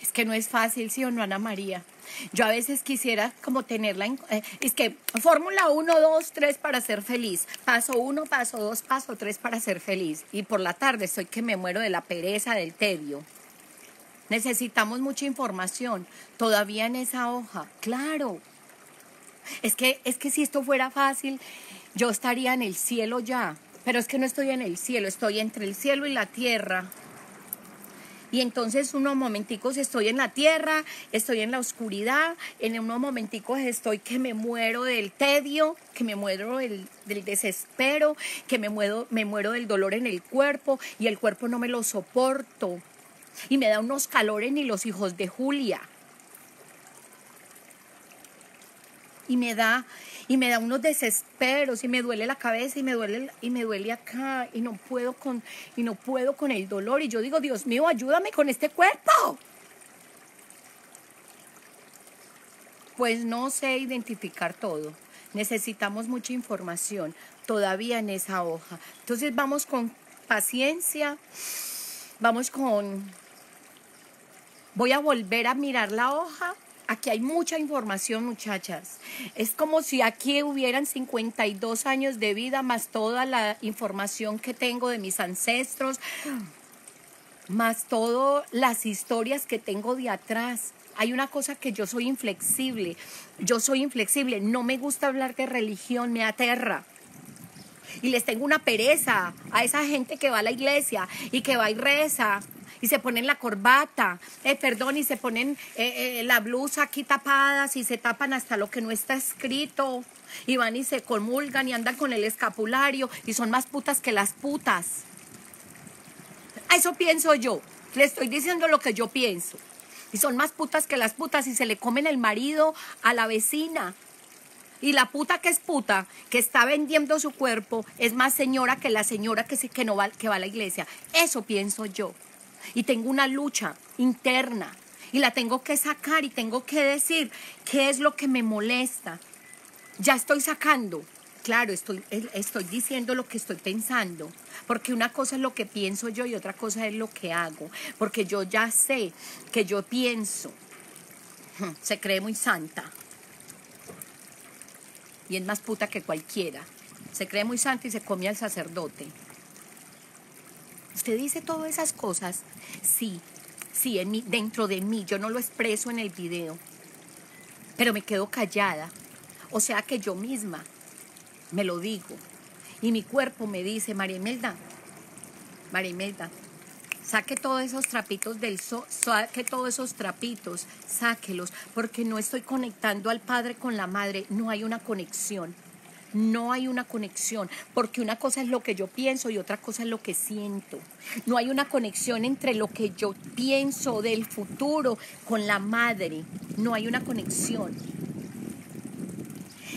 Es que no es fácil, ¿sí o no, Ana María? Yo a veces quisiera como tenerla en... Eh, es que fórmula 1, 2, 3 para ser feliz. Paso 1, paso 2, paso 3 para ser feliz. Y por la tarde estoy que me muero de la pereza, del tedio. Necesitamos mucha información. Todavía en esa hoja. Claro. Es que, es que si esto fuera fácil, yo estaría en el cielo ya. Pero es que no estoy en el cielo, estoy entre el cielo y la tierra. Y entonces unos momenticos estoy en la tierra, estoy en la oscuridad, en unos momenticos estoy que me muero del tedio, que me muero del, desespero, que me muero, me muero del dolor en el cuerpo y el cuerpo no me lo soporto. Y me da unos calores ni los hijos de Julia. Y me da y me da unos desesperos y me duele la cabeza y me duele y me duele acá y no puedo con y no puedo con el dolor y yo digo, Dios mío, ayúdame con este cuerpo. Pues no sé identificar todo. Necesitamos mucha información todavía en esa hoja. Entonces vamos con paciencia. Vamos con Voy a volver a mirar la hoja Aquí hay mucha información, muchachas. Es como si aquí hubieran 52 años de vida más toda la información que tengo de mis ancestros, más todas las historias que tengo de atrás. Hay una cosa que yo soy inflexible. Yo soy inflexible. No me gusta hablar de religión, me aterra. Y les tengo una pereza a esa gente que va a la iglesia y que va y reza y se ponen la corbata, eh, perdón, y se ponen eh, eh, la blusa aquí tapadas y se tapan hasta lo que no está escrito y van y se comulgan y andan con el escapulario y son más putas que las putas. Eso pienso yo. Le estoy diciendo lo que yo pienso. Y son más putas que las putas y se le comen el marido a la vecina. Y la puta que es puta, que está vendiendo su cuerpo, es más señora que la señora que, que, no va, que va a la iglesia. Eso pienso yo y tengo una lucha interna y la tengo que sacar y tengo que decir qué es lo que me molesta. Ya estoy sacando. Claro, estoy, estoy diciendo lo que estoy pensando, porque una cosa es lo que pienso yo y otra cosa es lo que hago, porque yo ya sé que yo pienso, se cree muy santa y es más puta que cualquiera, se cree muy santa y se come al sacerdote. Usted dice todas esas cosas, sí, sí, en mí, dentro de mí, yo no lo expreso en el video, pero me quedo callada. O sea que yo misma me lo digo. Y mi cuerpo me dice, María Imelda, María Imelda, saque todos esos trapitos del sol, saque todos esos trapitos, sáquelos, porque no estoy conectando al padre con la madre, no hay una conexión no hay una conexión, porque una cosa es lo que yo pienso y otra cosa es lo que siento. No hay una conexión entre lo que yo pienso del futuro con la madre. No hay una conexión.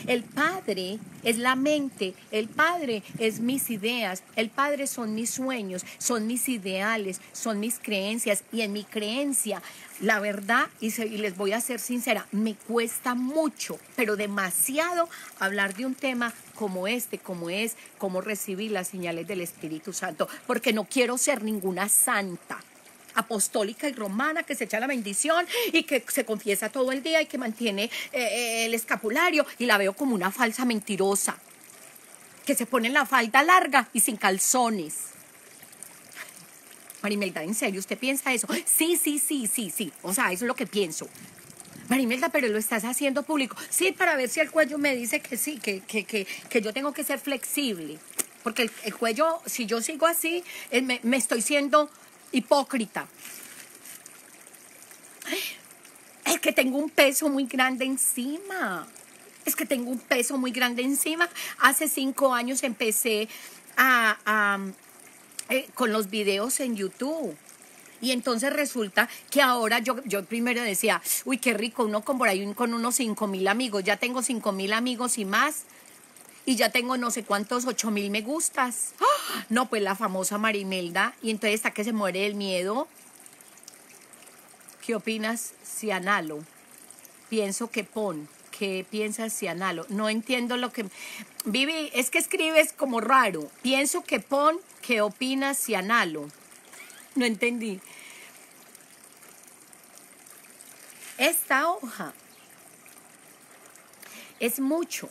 El Padre es la mente, el Padre es mis ideas, el Padre son mis sueños, son mis ideales, son mis creencias. Y en mi creencia, la verdad, y, y les voy a ser sincera, me cuesta mucho, pero demasiado hablar de un tema como este, como es, cómo recibir las señales del Espíritu Santo, porque no quiero ser ninguna santa apostólica y romana que se echa la bendición y que se confiesa todo el día y que mantiene eh, eh, el escapulario y la veo como una falsa mentirosa que se pone la falda larga y sin calzones. Marimelda, ¿en serio usted piensa eso? Sí, sí, sí, sí, sí. O sea, eso es lo que pienso. Marimelda, pero lo estás haciendo público. Sí, para ver si el cuello me dice que sí, que, que, que, que yo tengo que ser flexible. Porque el, cuello, si yo sigo así, eh, me, me estoy siendo hipócrita. Es que tengo un peso muy grande encima. Es que tengo un peso muy grande encima. Hace cinco años empecé a, eh, con los videos en YouTube. Y entonces resulta que ahora yo, yo primero decía, uy, qué rico, uno con por ahí con unos cinco mil amigos, ya tengo cinco mil amigos y más y ya tengo no sé cuántos, ocho mil me gustas. *gasps* No, pues la famosa Marimelda. Y entonces está que se muere el miedo. ¿Qué opinas si analo? Pienso que pon. ¿Qué piensas si analo? No entiendo lo que... Vivi, es que escribes como raro. Pienso que pon. ¿Qué opinas si analo? No entendí. Esta hoja es mucho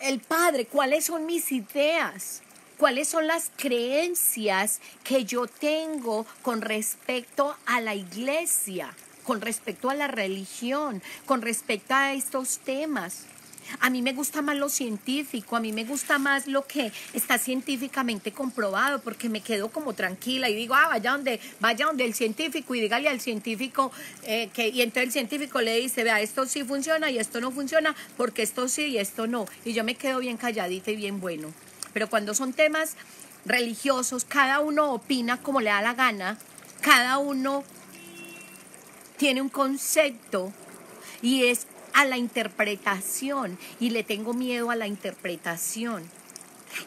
el Padre, cuáles son mis ideas, cuáles son las creencias que yo tengo con respecto a la iglesia, con respecto a la religión, con respecto a estos temas. A mí me gusta más lo científico, a mí me gusta más lo que está científicamente comprobado, porque me quedo como tranquila y digo, ah, vaya donde, vaya donde el científico y dígale al científico eh, que, y entonces el científico le dice, vea, esto sí funciona y esto no funciona, porque esto sí y esto no. Y yo me quedo bien calladita y bien bueno. Pero cuando son temas religiosos, cada uno opina como le da la gana, cada uno tiene un concepto y es a la interpretación y le tengo miedo a la interpretación.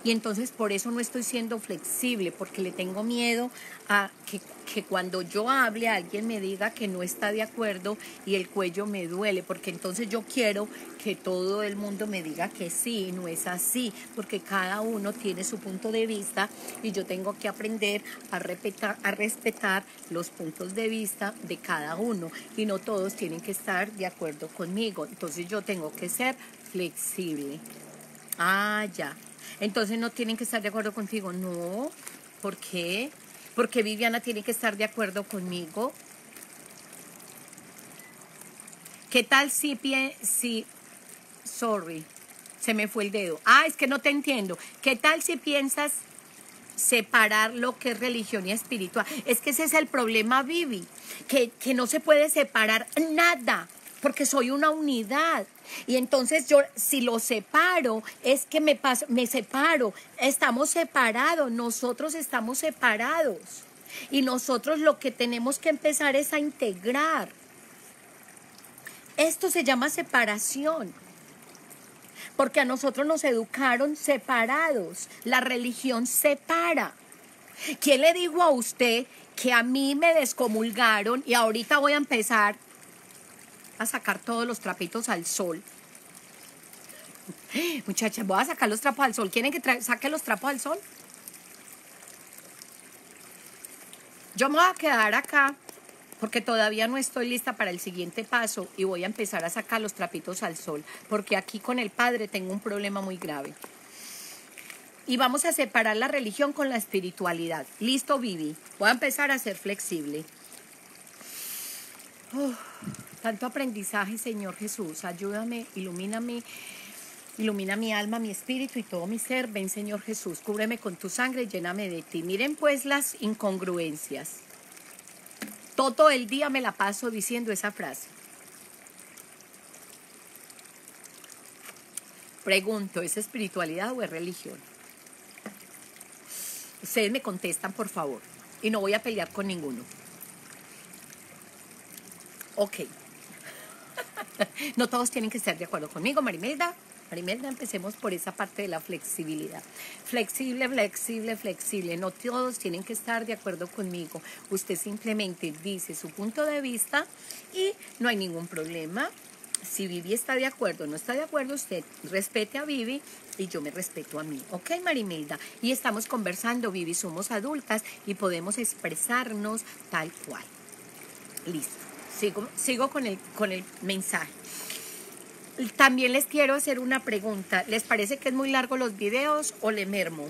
Y entonces por eso no estoy siendo flexible, porque le tengo miedo a que, que, cuando yo hable alguien me diga que no está de acuerdo y el cuello me duele, porque entonces yo quiero que todo el mundo me diga que sí, no es así, porque cada uno tiene su punto de vista y yo tengo que aprender a, respetar, a respetar los puntos de vista de cada uno y no todos tienen que estar de acuerdo conmigo. Entonces yo tengo que ser flexible. Ah, ya. Entonces no tienen que estar de acuerdo contigo. No. ¿Por qué? Porque Viviana tiene que estar de acuerdo conmigo. ¿Qué tal si, si, sorry, se me fue el dedo. Ah, es que no te entiendo. ¿Qué tal si piensas separar lo que es religión y espiritual? Es que ese es el problema, Vivi, que, que no se puede separar nada porque soy una unidad. Y entonces yo, si lo separo, es que me, paso, me separo. Estamos separados, nosotros estamos separados. Y nosotros lo que tenemos que empezar es a integrar. Esto se llama separación. Porque a nosotros nos educaron separados. La religión separa. ¿Quién le dijo a usted que a mí me descomulgaron y ahorita voy a empezar a sacar todos los trapitos al sol. *gasps* Muchachas, voy a sacar los trapos al sol. ¿Quieren que saque los trapos al sol? Yo me voy a quedar acá porque todavía no estoy lista para el siguiente paso y voy a empezar a sacar los trapitos al sol, porque aquí con el Padre tengo un problema muy grave. Y vamos a separar la religión con la espiritualidad. Listo, Vivi. Voy a empezar a ser flexible. Tanto aprendizaje, Señor Jesús. Ayúdame, ilumíname. Ilumina mi alma, mi espíritu y todo mi ser. Ven, Señor Jesús, cúbreme con tu sangre y lléname de ti. Miren pues las incongruencias. Todo el día me la paso diciendo esa frase. Pregunto, ¿es espiritualidad o es religión? Ustedes me contestan, por favor. Y no voy a pelear con ninguno. Ok. *laughs* no todos tienen que estar de acuerdo conmigo, Marimelda. Primero empecemos por esa parte de la flexibilidad. Flexible, flexible, flexible. No todos tienen que estar de acuerdo conmigo. Usted simplemente dice su punto de vista y no hay ningún problema. Si Vivi está de acuerdo o no está de acuerdo, usted respete a Vivi y yo me respeto a mí. ¿Ok, Marimelda? Y estamos conversando, Vivi, somos adultas y podemos expresarnos tal cual. Listo. Sigo, con, el, con el mensaje. También les quiero hacer una pregunta. ¿Les parece que es muy largo los videos o le mermo?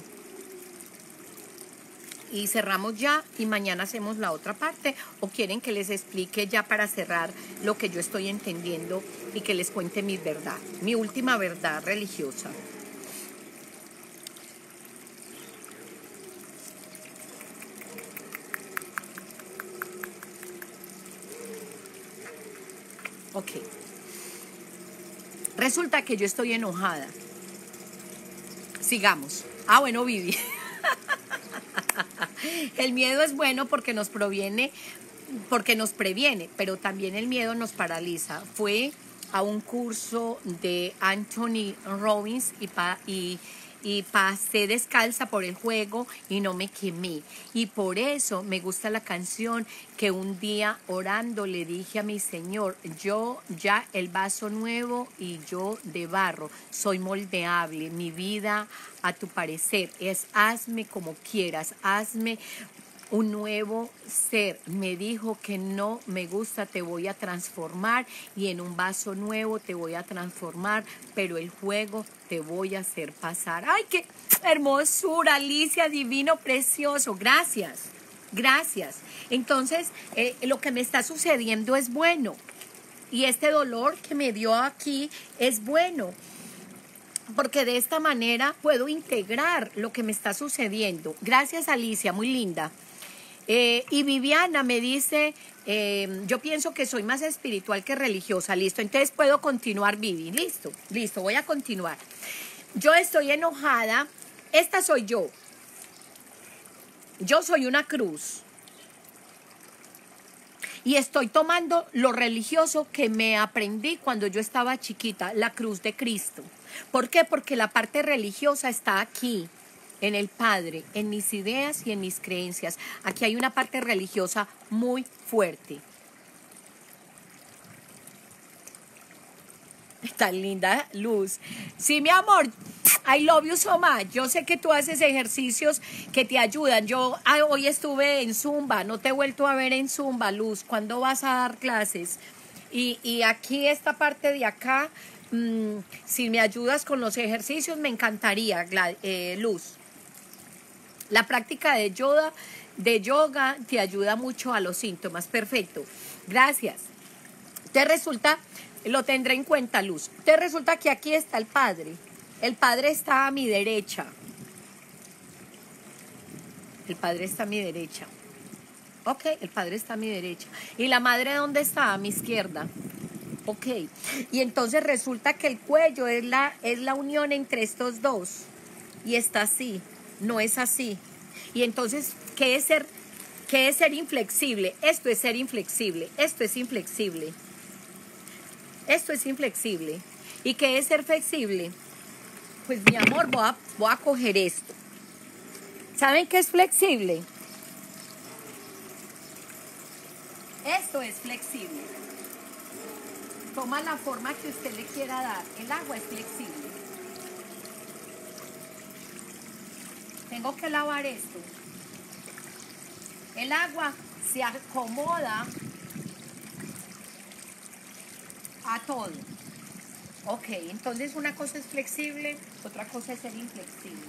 Y cerramos ya y mañana hacemos la otra parte. ¿O quieren que les explique ya para cerrar lo que yo estoy entendiendo y que les cuente mi verdad, mi última verdad religiosa? Ok. Resulta que yo estoy enojada. Sigamos. Ah, bueno, Vivi. *laughs* el miedo es bueno porque nos proviene, porque nos previene, pero también el miedo nos paraliza. Fue a un curso de Anthony Robbins y, pa, y y pasé descalza por el juego y no me quemé. Y por eso me gusta la canción que un día orando le dije a mi Señor, yo ya el vaso nuevo y yo de barro, soy moldeable, mi vida a tu parecer es hazme como quieras, hazme un nuevo ser. Me dijo que no me gusta, te voy a transformar y en un vaso nuevo te voy a transformar, pero el juego te voy a hacer pasar. ¡Ay, qué hermosura, Alicia, divino, precioso! Gracias, gracias. Entonces, eh, lo que me está sucediendo es bueno. Y este dolor que me dio aquí es bueno porque de esta manera puedo integrar lo que me está sucediendo. Gracias Alicia, muy linda. Eh, y Viviana me dice, eh, yo pienso que soy más espiritual que religiosa, listo, entonces puedo continuar, Vivi, listo, listo, voy a continuar. Yo estoy enojada, esta soy yo. Yo soy una cruz. Y estoy tomando lo religioso que me aprendí cuando yo estaba chiquita, la cruz de Cristo. ¿Por qué? Porque la parte religiosa está aquí en el Padre, en mis ideas y en mis creencias. Aquí hay una parte religiosa muy fuerte. *laughs* Tan linda luz. Sí, mi amor, I love you so much. Yo sé que tú haces ejercicios que te ayudan. Yo ah, hoy estuve en Zumba, no te he vuelto a ver en Zumba, Luz. ¿Cuándo vas a dar clases? Y, aquí, esta parte de acá, mm, si me ayudas con los ejercicios, me encantaría, eh, Luz. La práctica de yoga, de yoga te ayuda mucho a los síntomas. Perfecto. Gracias. Te resulta, lo tendré en cuenta, Luz. Te resulta que aquí está el Padre. El Padre está a mi derecha. El Padre está a mi derecha. Ok, el Padre está a mi derecha. ¿Y la Madre dónde está? A mi izquierda. Ok. Y entonces resulta que el cuello es la, es la unión entre estos dos. Y está así no es así. Y entonces, ¿qué es ser, qué es ser inflexible? Esto es ser inflexible, esto es inflexible. Esto es inflexible. ¿Y qué es ser flexible? Pues mi amor, voy a, voy a coger esto. ¿Saben qué es flexible? Esto es flexible. Toma la forma que usted le quiera dar. El agua es flexible. Tengo que lavar esto. El agua se acomoda a todo. Ok, entonces una cosa es flexible, otra cosa es ser inflexible.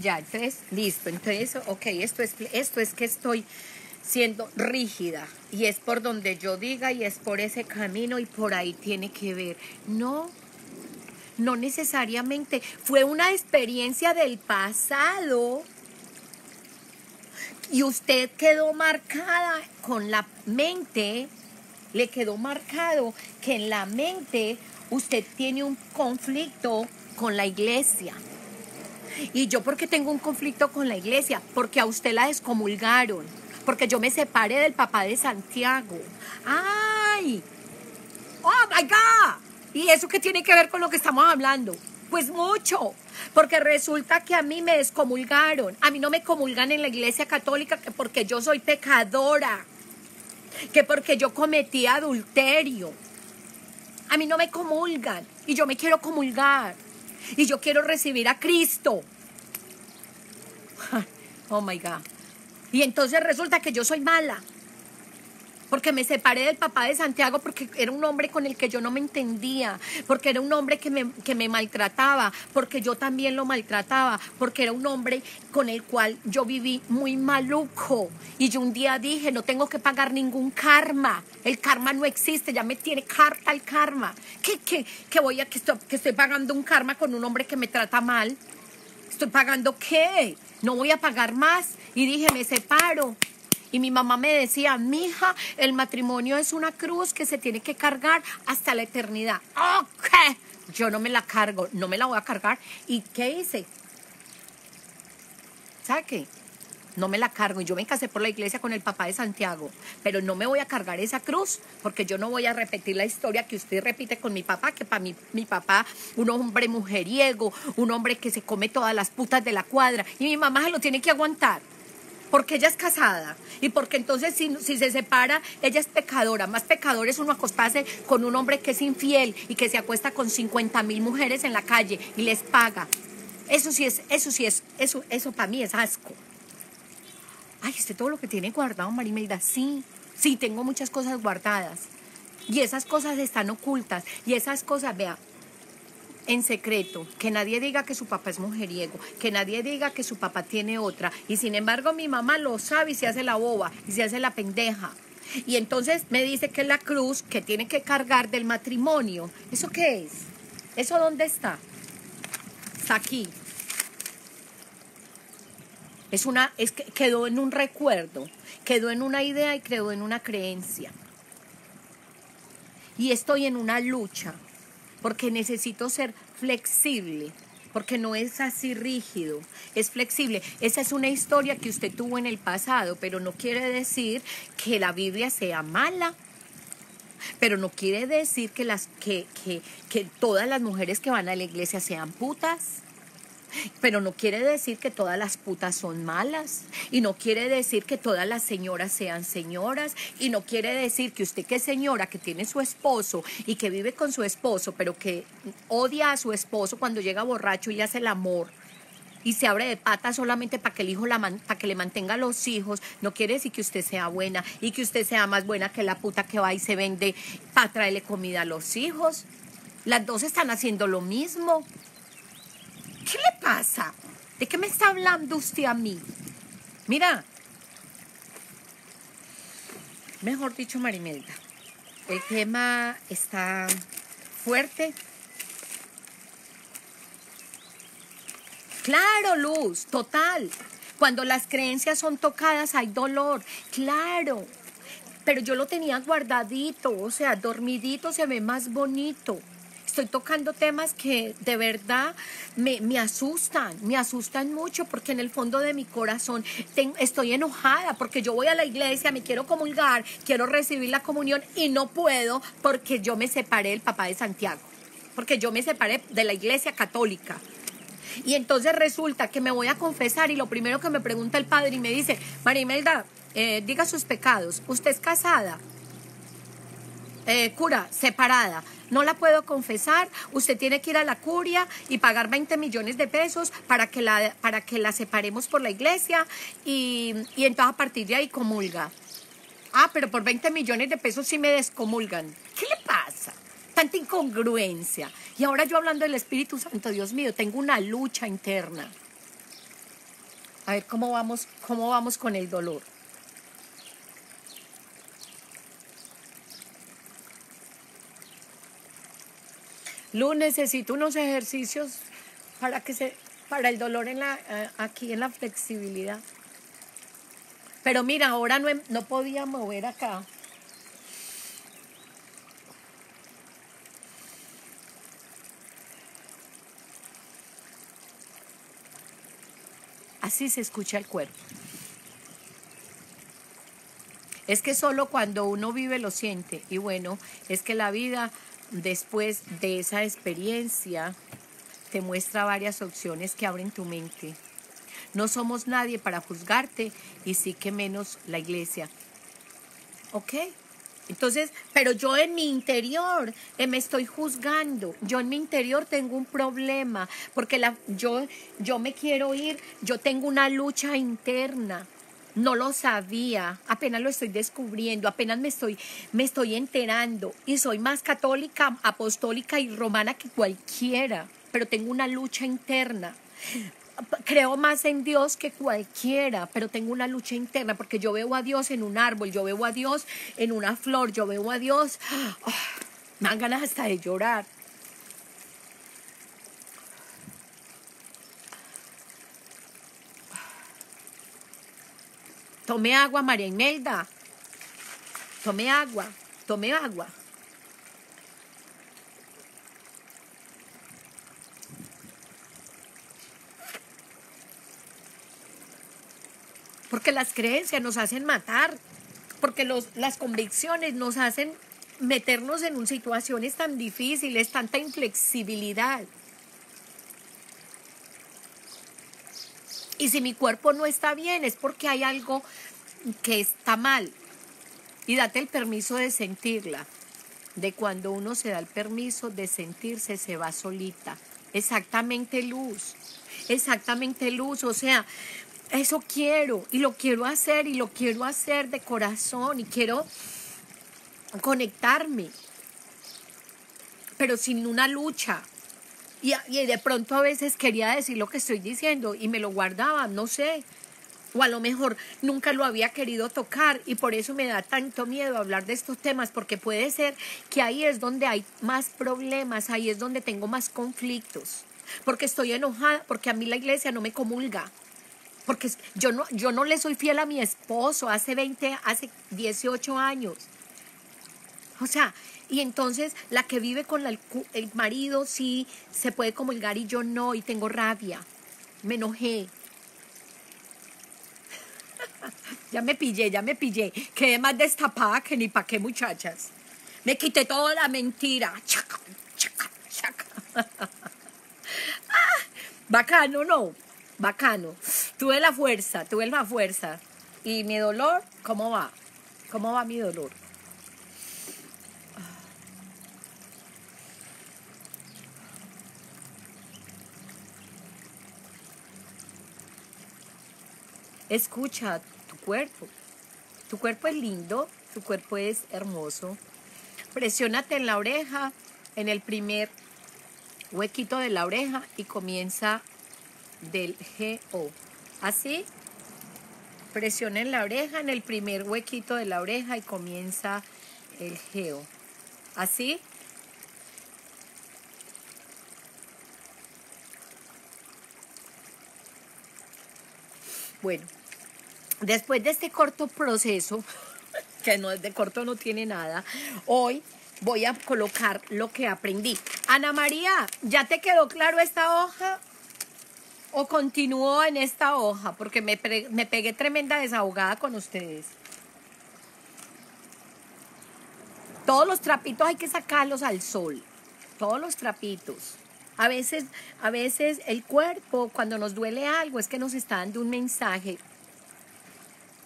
Ya, entonces, listo. Entonces, ok, esto es, esto es que estoy siendo rígida y es por donde yo diga y es por ese camino y por ahí tiene que ver. No no necesariamente. Fue una experiencia del pasado. Y usted quedó marcada con la mente, le quedó marcado que en la mente usted tiene un conflicto con la iglesia. ¿Y yo por qué tengo un conflicto con la iglesia? Porque a usted la descomulgaron. Porque yo me separé del papá de Santiago. ¡Ay! Oh my God. ¿Y eso qué tiene que ver con lo que estamos hablando? Pues mucho, porque resulta que a mí me descomulgaron. A mí no me comulgan en la iglesia católica que porque yo soy pecadora, que porque yo cometí adulterio. A mí no me comulgan y yo me quiero comulgar y yo quiero recibir a Cristo. *laughs* Oh my God. Y entonces resulta que yo soy mala porque me separé del papá de Santiago porque era un hombre con el que yo no me entendía, porque era un hombre que me, que me maltrataba, porque yo también lo maltrataba, porque era un hombre con el cual yo viví muy maluco. Y yo un día dije, no tengo que pagar ningún karma, el karma no existe, ya me tiene carta el karma. ¿Qué, qué, qué voy a, que estoy, que estoy pagando un karma con un hombre que me trata mal? ¿Estoy pagando qué? No voy a pagar más. Y dije, me separo. Y mi mamá me decía, mija, el matrimonio es una cruz que se tiene que cargar hasta la eternidad. Ok, yo no me la cargo, no me la voy a cargar. ¿Y qué hice? ¿Sabe qué? No me la cargo. Y yo me casé por la iglesia con el papá de Santiago. Pero no me voy a cargar esa cruz porque yo no voy a repetir la historia que usted repite con mi papá, que para mí, mi papá, un hombre mujeriego, un hombre que se come todas las putas de la cuadra. Y mi mamá se lo tiene que aguantar porque ella es casada y porque entonces si, se separa, ella es pecadora. Más pecador es uno acostarse con un hombre que es infiel y que se acuesta con 50 mil mujeres en la calle y les paga. Eso sí es, eso sí es, eso, eso para mí es asco. Ay, este todo lo que tiene guardado, Marimelda. Sí, sí, tengo muchas cosas guardadas. Y esas cosas están ocultas. Y esas cosas, vea, en secreto, que nadie diga que su papá es mujeriego, que nadie diga que su papá tiene otra. Y sin embargo mi mamá lo sabe y se hace la boba y se hace la pendeja. Y entonces me dice que la cruz que tiene que cargar del matrimonio, ¿eso qué es? ¿Eso dónde está? Está aquí. Es una, es que quedó en un recuerdo, quedó en una idea y quedó en una creencia. Y estoy en una lucha porque necesito ser flexible, porque no es así rígido, es flexible. Esa es una historia que usted tuvo en el pasado, pero no quiere decir que la Biblia sea mala. Pero no quiere decir que, las, que, que, que todas las mujeres que van a la iglesia sean putas. Pero no quiere decir que todas las putas son malas. Y no quiere decir que todas las señoras sean señoras. Y no quiere decir que usted que es señora, que tiene su esposo y que vive con su esposo, pero que odia a su esposo cuando llega borracho y hace el amor y se abre de pata solamente para que el hijo la para que le mantenga a los hijos, no quiere decir que usted sea buena y que usted sea más buena que la puta que va y se vende para traerle comida a los hijos. Las dos están haciendo lo mismo. ¿Qué le pasa? ¿De qué me está hablando usted a mí? Mira, mejor dicho, Marimelda, el tema está fuerte. Claro, Luz, total. Cuando las creencias son tocadas hay dolor, claro. Pero yo lo tenía guardadito, o sea, dormidito se ve más bonito estoy tocando temas que de verdad me, asustan, me asustan mucho porque en el fondo de mi corazón estoy enojada porque yo voy a la iglesia, me quiero comulgar, quiero recibir la comunión y no puedo porque yo me separé del papá de Santiago, porque yo me separé de la iglesia católica. Y entonces resulta que me voy a confesar y lo primero que me pregunta el padre y me dice, María Imelda, eh, diga sus pecados, ¿usted es casada? Eh, cura, separada no la puedo confesar, usted tiene que ir a la curia y pagar 20 millones de pesos para que la, para que la separemos por la iglesia y, y entonces a partir de ahí comulga. Ah, pero por 20 millones de pesos sí me descomulgan. ¿Qué le pasa? Tanta incongruencia. Y ahora yo hablando del Espíritu Santo, Dios mío, tengo una lucha interna. A ver cómo vamos, cómo vamos con el dolor. Lu, necesito unos ejercicios para que se, para el dolor en la, eh, aquí en la flexibilidad. Pero mira, ahora no, no podía mover acá. Así se escucha el cuerpo. Es que solo cuando uno vive lo siente. Y bueno, es que la vida después de esa experiencia te muestra varias opciones que abren tu mente. No somos nadie para juzgarte y sí que menos la iglesia. ¿Ok? Entonces, pero yo en mi interior eh, me estoy juzgando. Yo en mi interior tengo un problema porque la, yo, yo me quiero ir. Yo tengo una lucha interna. No lo sabía, apenas lo estoy descubriendo, apenas me estoy, me estoy enterando. Y soy más católica, apostólica y romana que cualquiera, pero tengo una lucha interna. Creo más en Dios que cualquiera, pero tengo una lucha interna porque yo veo a Dios en un árbol, yo veo a Dios en una flor, yo veo a Dios, ah, me dan ganas hasta de llorar. Tome agua, María Imelda. Tome agua, tome agua. porque las creencias nos hacen matar, porque los, las convicciones nos hacen meternos en situaciones tan difíciles, tanta inflexibilidad. Y si mi cuerpo no está bien es porque hay algo que está mal. Y date el permiso de sentirla. De cuando uno se da el permiso de sentirse, se va solita. Exactamente luz. Exactamente luz. O sea, eso quiero y lo quiero hacer y lo quiero hacer de corazón y quiero conectarme, pero sin una lucha. Y, de pronto a veces quería decir lo que estoy diciendo y me lo guardaba, no sé. O a lo mejor nunca lo había querido tocar y por eso me da tanto miedo hablar de estos temas, porque puede ser que ahí es donde hay más problemas, ahí es donde tengo más conflictos, porque estoy enojada, porque a mí la iglesia no me comulga, porque yo no, yo no le soy fiel a mi esposo hace 20, hace 18 años. O sea, y entonces la que vive con el marido sí se puede comulgar y yo no, y tengo rabia. Me enojé. *laughs* ya me pillé, ya me pillé. Quedé más destapada que ni pa' qué, muchachas. Me quité toda la mentira. Chaca, chaca, chaca. *laughs* ah, bacano, ¿no? Bacano. Tuve la fuerza, tuve la fuerza. ¿Y mi dolor? ¿Cómo va? ¿Cómo va mi dolor? Escucha tu cuerpo. Tu cuerpo es lindo, tu cuerpo es hermoso. Presiónate en la oreja, en el primer huequito de la oreja y comienza del GO. Así, presionen la oreja en el primer huequito de la oreja y comienza el GO. Así. Bueno, después de este corto proceso, *laughs* que no es de corto, no tiene nada, hoy voy a colocar lo que aprendí. Ana María, ¿ya te quedó claro esta hoja? o continúo en esta hoja porque me, me pegué tremenda desahogada con ustedes. Todos los trapitos hay que sacarlos al sol, todos los trapitos. A veces, a veces el cuerpo, cuando nos duele algo, es que nos está dando un mensaje.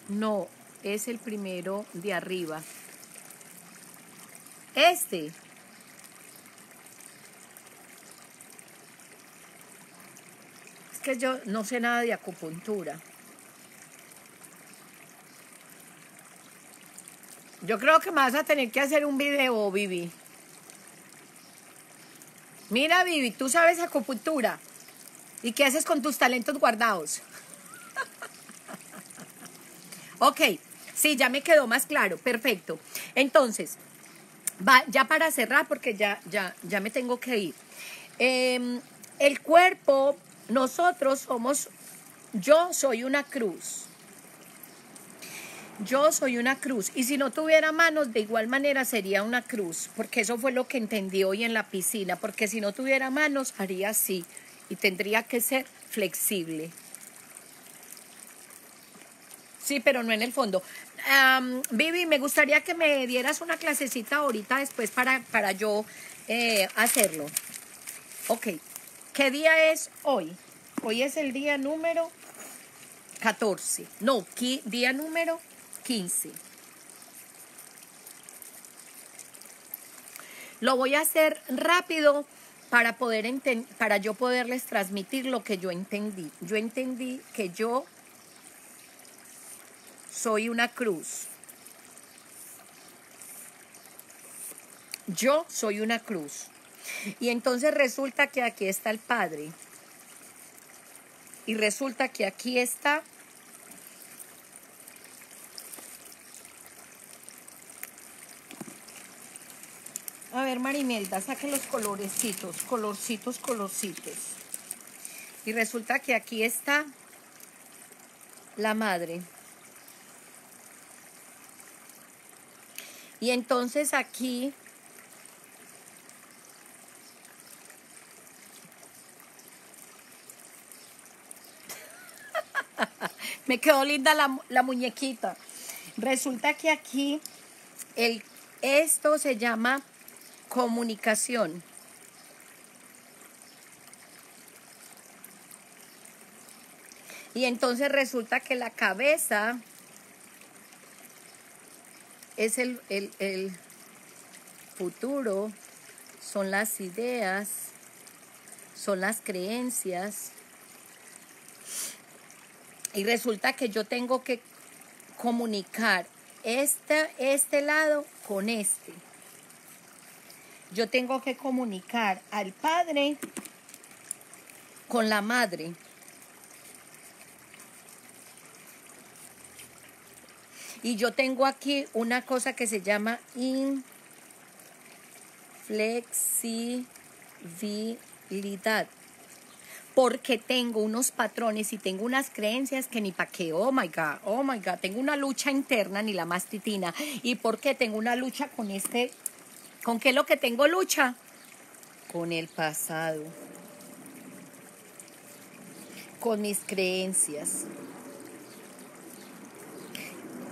No, es el primero de arriba. Este que yo no sé nada de acupuntura. Yo creo que me vas a tener que hacer un video, Vivi. Mira, Vivi, tú sabes acupuntura. ¿Y qué haces con tus talentos guardados? Ok, sí, ya me quedó más claro. Perfecto. Entonces, va, ya para cerrar, porque ya, ya, ya me tengo que ir. Em, el cuerpo nosotros somos, yo soy una cruz. Yo soy una cruz. Y si no tuviera manos, de igual manera sería una cruz. Porque eso fue lo que entendí hoy en la piscina. Porque si no tuviera manos, haría así. Y tendría que ser flexible. Sí, pero no en el fondo. Vivi, me gustaría que me dieras una clasecita ahorita después para, para yo eh, hacerlo. Ok, ¿qué día es hoy? Hoy es el día número 14. No, día número 15. Lo voy a hacer rápido para poder para yo poderles transmitir lo que yo entendí. Yo entendí que yo soy una cruz. Yo soy una cruz. Y entonces resulta que aquí está el Padre. Y resulta que aquí está A ver, Marimelda, saque los colorecitos, colorcitos, colorcitos. Y resulta que aquí está la madre. Y entonces aquí *laughs* me quedó linda la, mu- la muñequita. Resulta que aquí el, esto se llama comunicación. Y entonces resulta que la cabeza es el, el- el futuro, son las ideas, son las creencias. Y resulta que yo tengo que comunicar este, este lado con este. Yo tengo que comunicar al padre con la madre. Y yo tengo aquí una cosa que se llama inflexibilidad. Porque tengo unos patrones y tengo unas creencias que ni pa' qué. Oh my God, oh my God. Tengo una lucha interna, ni la más titina. ¿Y por qué tengo una lucha con este? ¿Con qué es lo que tengo lucha? Con el pasado. Con mis creencias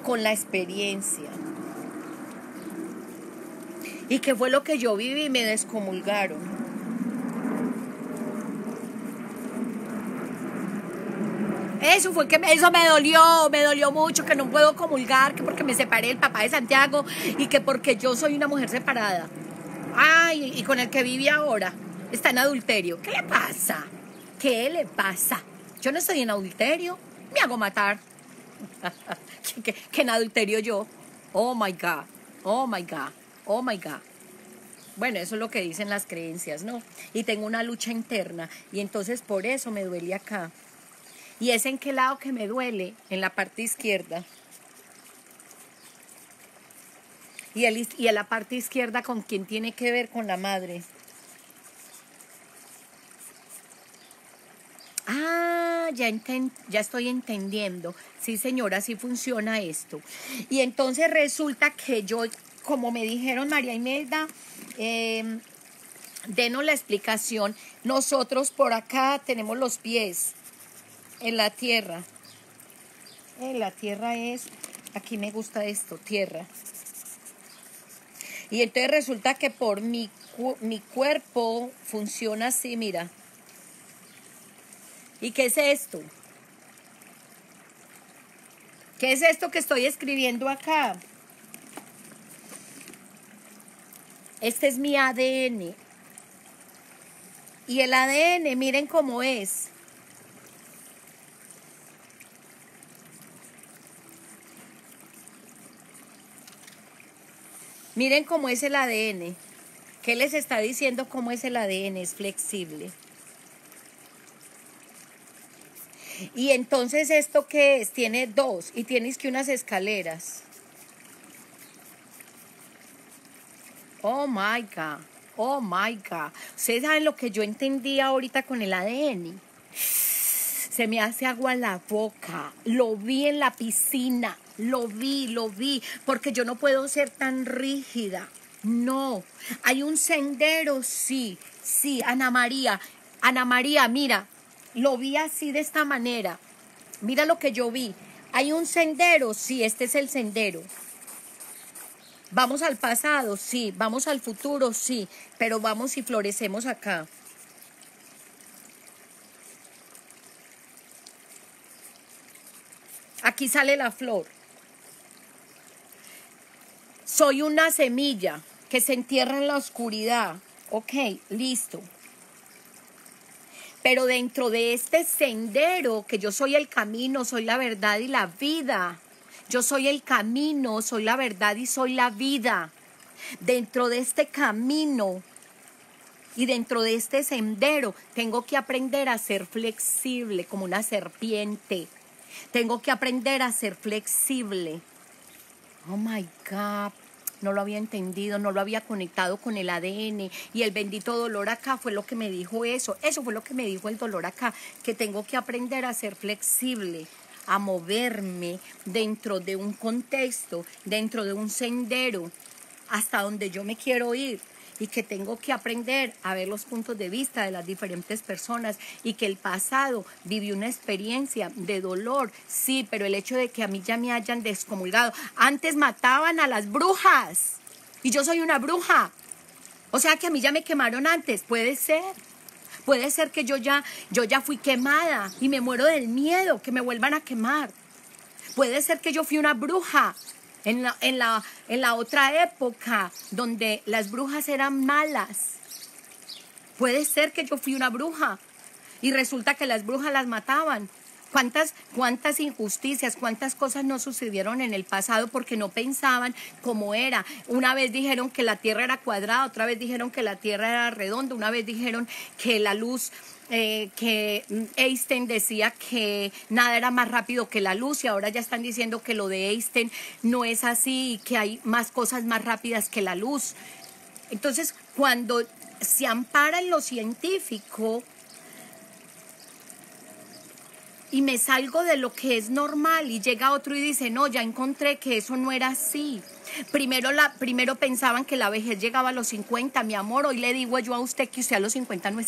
con la experiencia. ¿Y qué fue lo que yo viví y me descomulgaron? Eso fue que me, eso me dolió, me dolió mucho que no puedo comulgar, que porque me separé del papá de Santiago y que porque yo soy una mujer separada. Ay, y con el que vive ahora está en adulterio. ¿Qué le pasa? ¿Qué le pasa? Yo no estoy en adulterio, me hago matar. *laughs* que, en adulterio yo. Oh my God, oh my God, oh my God. Bueno, eso es lo que dicen las creencias, ¿no? Y tengo una lucha interna y entonces por eso me duele acá. ¿Y es en qué lado que me duele? En la parte izquierda. Y, el, y en la parte izquierda con quien tiene que ver con la madre. Ya, enten- ya estoy entendiendo. Sí, señora, sí funciona esto. Y entonces resulta que yo, como me dijeron María Imelda, eh, denos la explicación. Nosotros por acá tenemos los pies en la tierra. En la tierra es, aquí me gusta esto, tierra. Y entonces resulta que por mi, mi cuerpo funciona así, mira. ¿Y qué es esto? ¿Qué es esto que estoy escribiendo acá? Este es mi ADN. Y el ADN, miren cómo es. Miren cómo es el ADN. ¿Qué les está diciendo cómo es el ADN? Es flexible. Y entonces, ¿esto qué es? Tiene dos y tienes que unas escaleras. Oh my God. Oh my God. Ustedes saben lo que yo entendí ahorita con el ADN. Se me hace agua la boca. Lo vi en la piscina. Lo vi, lo vi. Porque yo no puedo ser tan rígida. No. Hay un sendero, sí. Sí, Ana María. Ana María, mira. Lo vi así de esta manera. Mira lo que yo vi. Hay un sendero, sí, este es el sendero. Vamos al pasado, sí, vamos al futuro, sí, pero vamos y florecemos acá. Aquí sale la flor. Soy una semilla que se entierra en la oscuridad. Ok, listo. Pero dentro de este sendero, que yo soy el camino, soy la verdad y la vida. Yo soy el camino, soy la verdad y soy la vida. Dentro de este camino y dentro de este sendero tengo que aprender a ser flexible como una serpiente. Tengo que aprender a ser flexible. Oh my God no lo había entendido, no lo había conectado con el ADN y el bendito dolor acá fue lo que me dijo eso, eso fue lo que me dijo el dolor acá, que tengo que aprender a ser flexible, a moverme dentro de un contexto, dentro de un sendero, hasta donde yo me quiero ir y que tengo que aprender a ver los puntos de vista de las diferentes personas y que el pasado viví una experiencia de dolor, sí, pero el hecho de que a mí ya me hayan descomulgado, antes mataban a las brujas y yo soy una bruja, o sea que a mí ya me quemaron antes, puede ser. Puede ser que yo ya, yo ya fui quemada y me muero del miedo que me vuelvan a quemar. Puede ser que yo fui una bruja en la, en la, en la otra época donde las brujas eran malas. Puede ser que yo fui una bruja y resulta que las brujas las mataban. ¿Cuántas, cuántas injusticias, cuántas cosas no sucedieron en el pasado porque no pensaban cómo era? Una vez dijeron que la tierra era cuadrada, otra vez dijeron que la tierra era redonda, una vez dijeron que la luz eh, que Einstein decía que nada era más rápido que la luz y ahora ya están diciendo que lo de Einstein no es así y que hay más cosas más rápidas que la luz. Entonces, cuando se ampara en lo científico y me salgo de lo que es normal y llega otro y dice, no, ya encontré que eso no era así. Primero, la, primero pensaban que la vejez llegaba a los 50, mi amor, hoy le digo yo a usted que usted a los 50 no está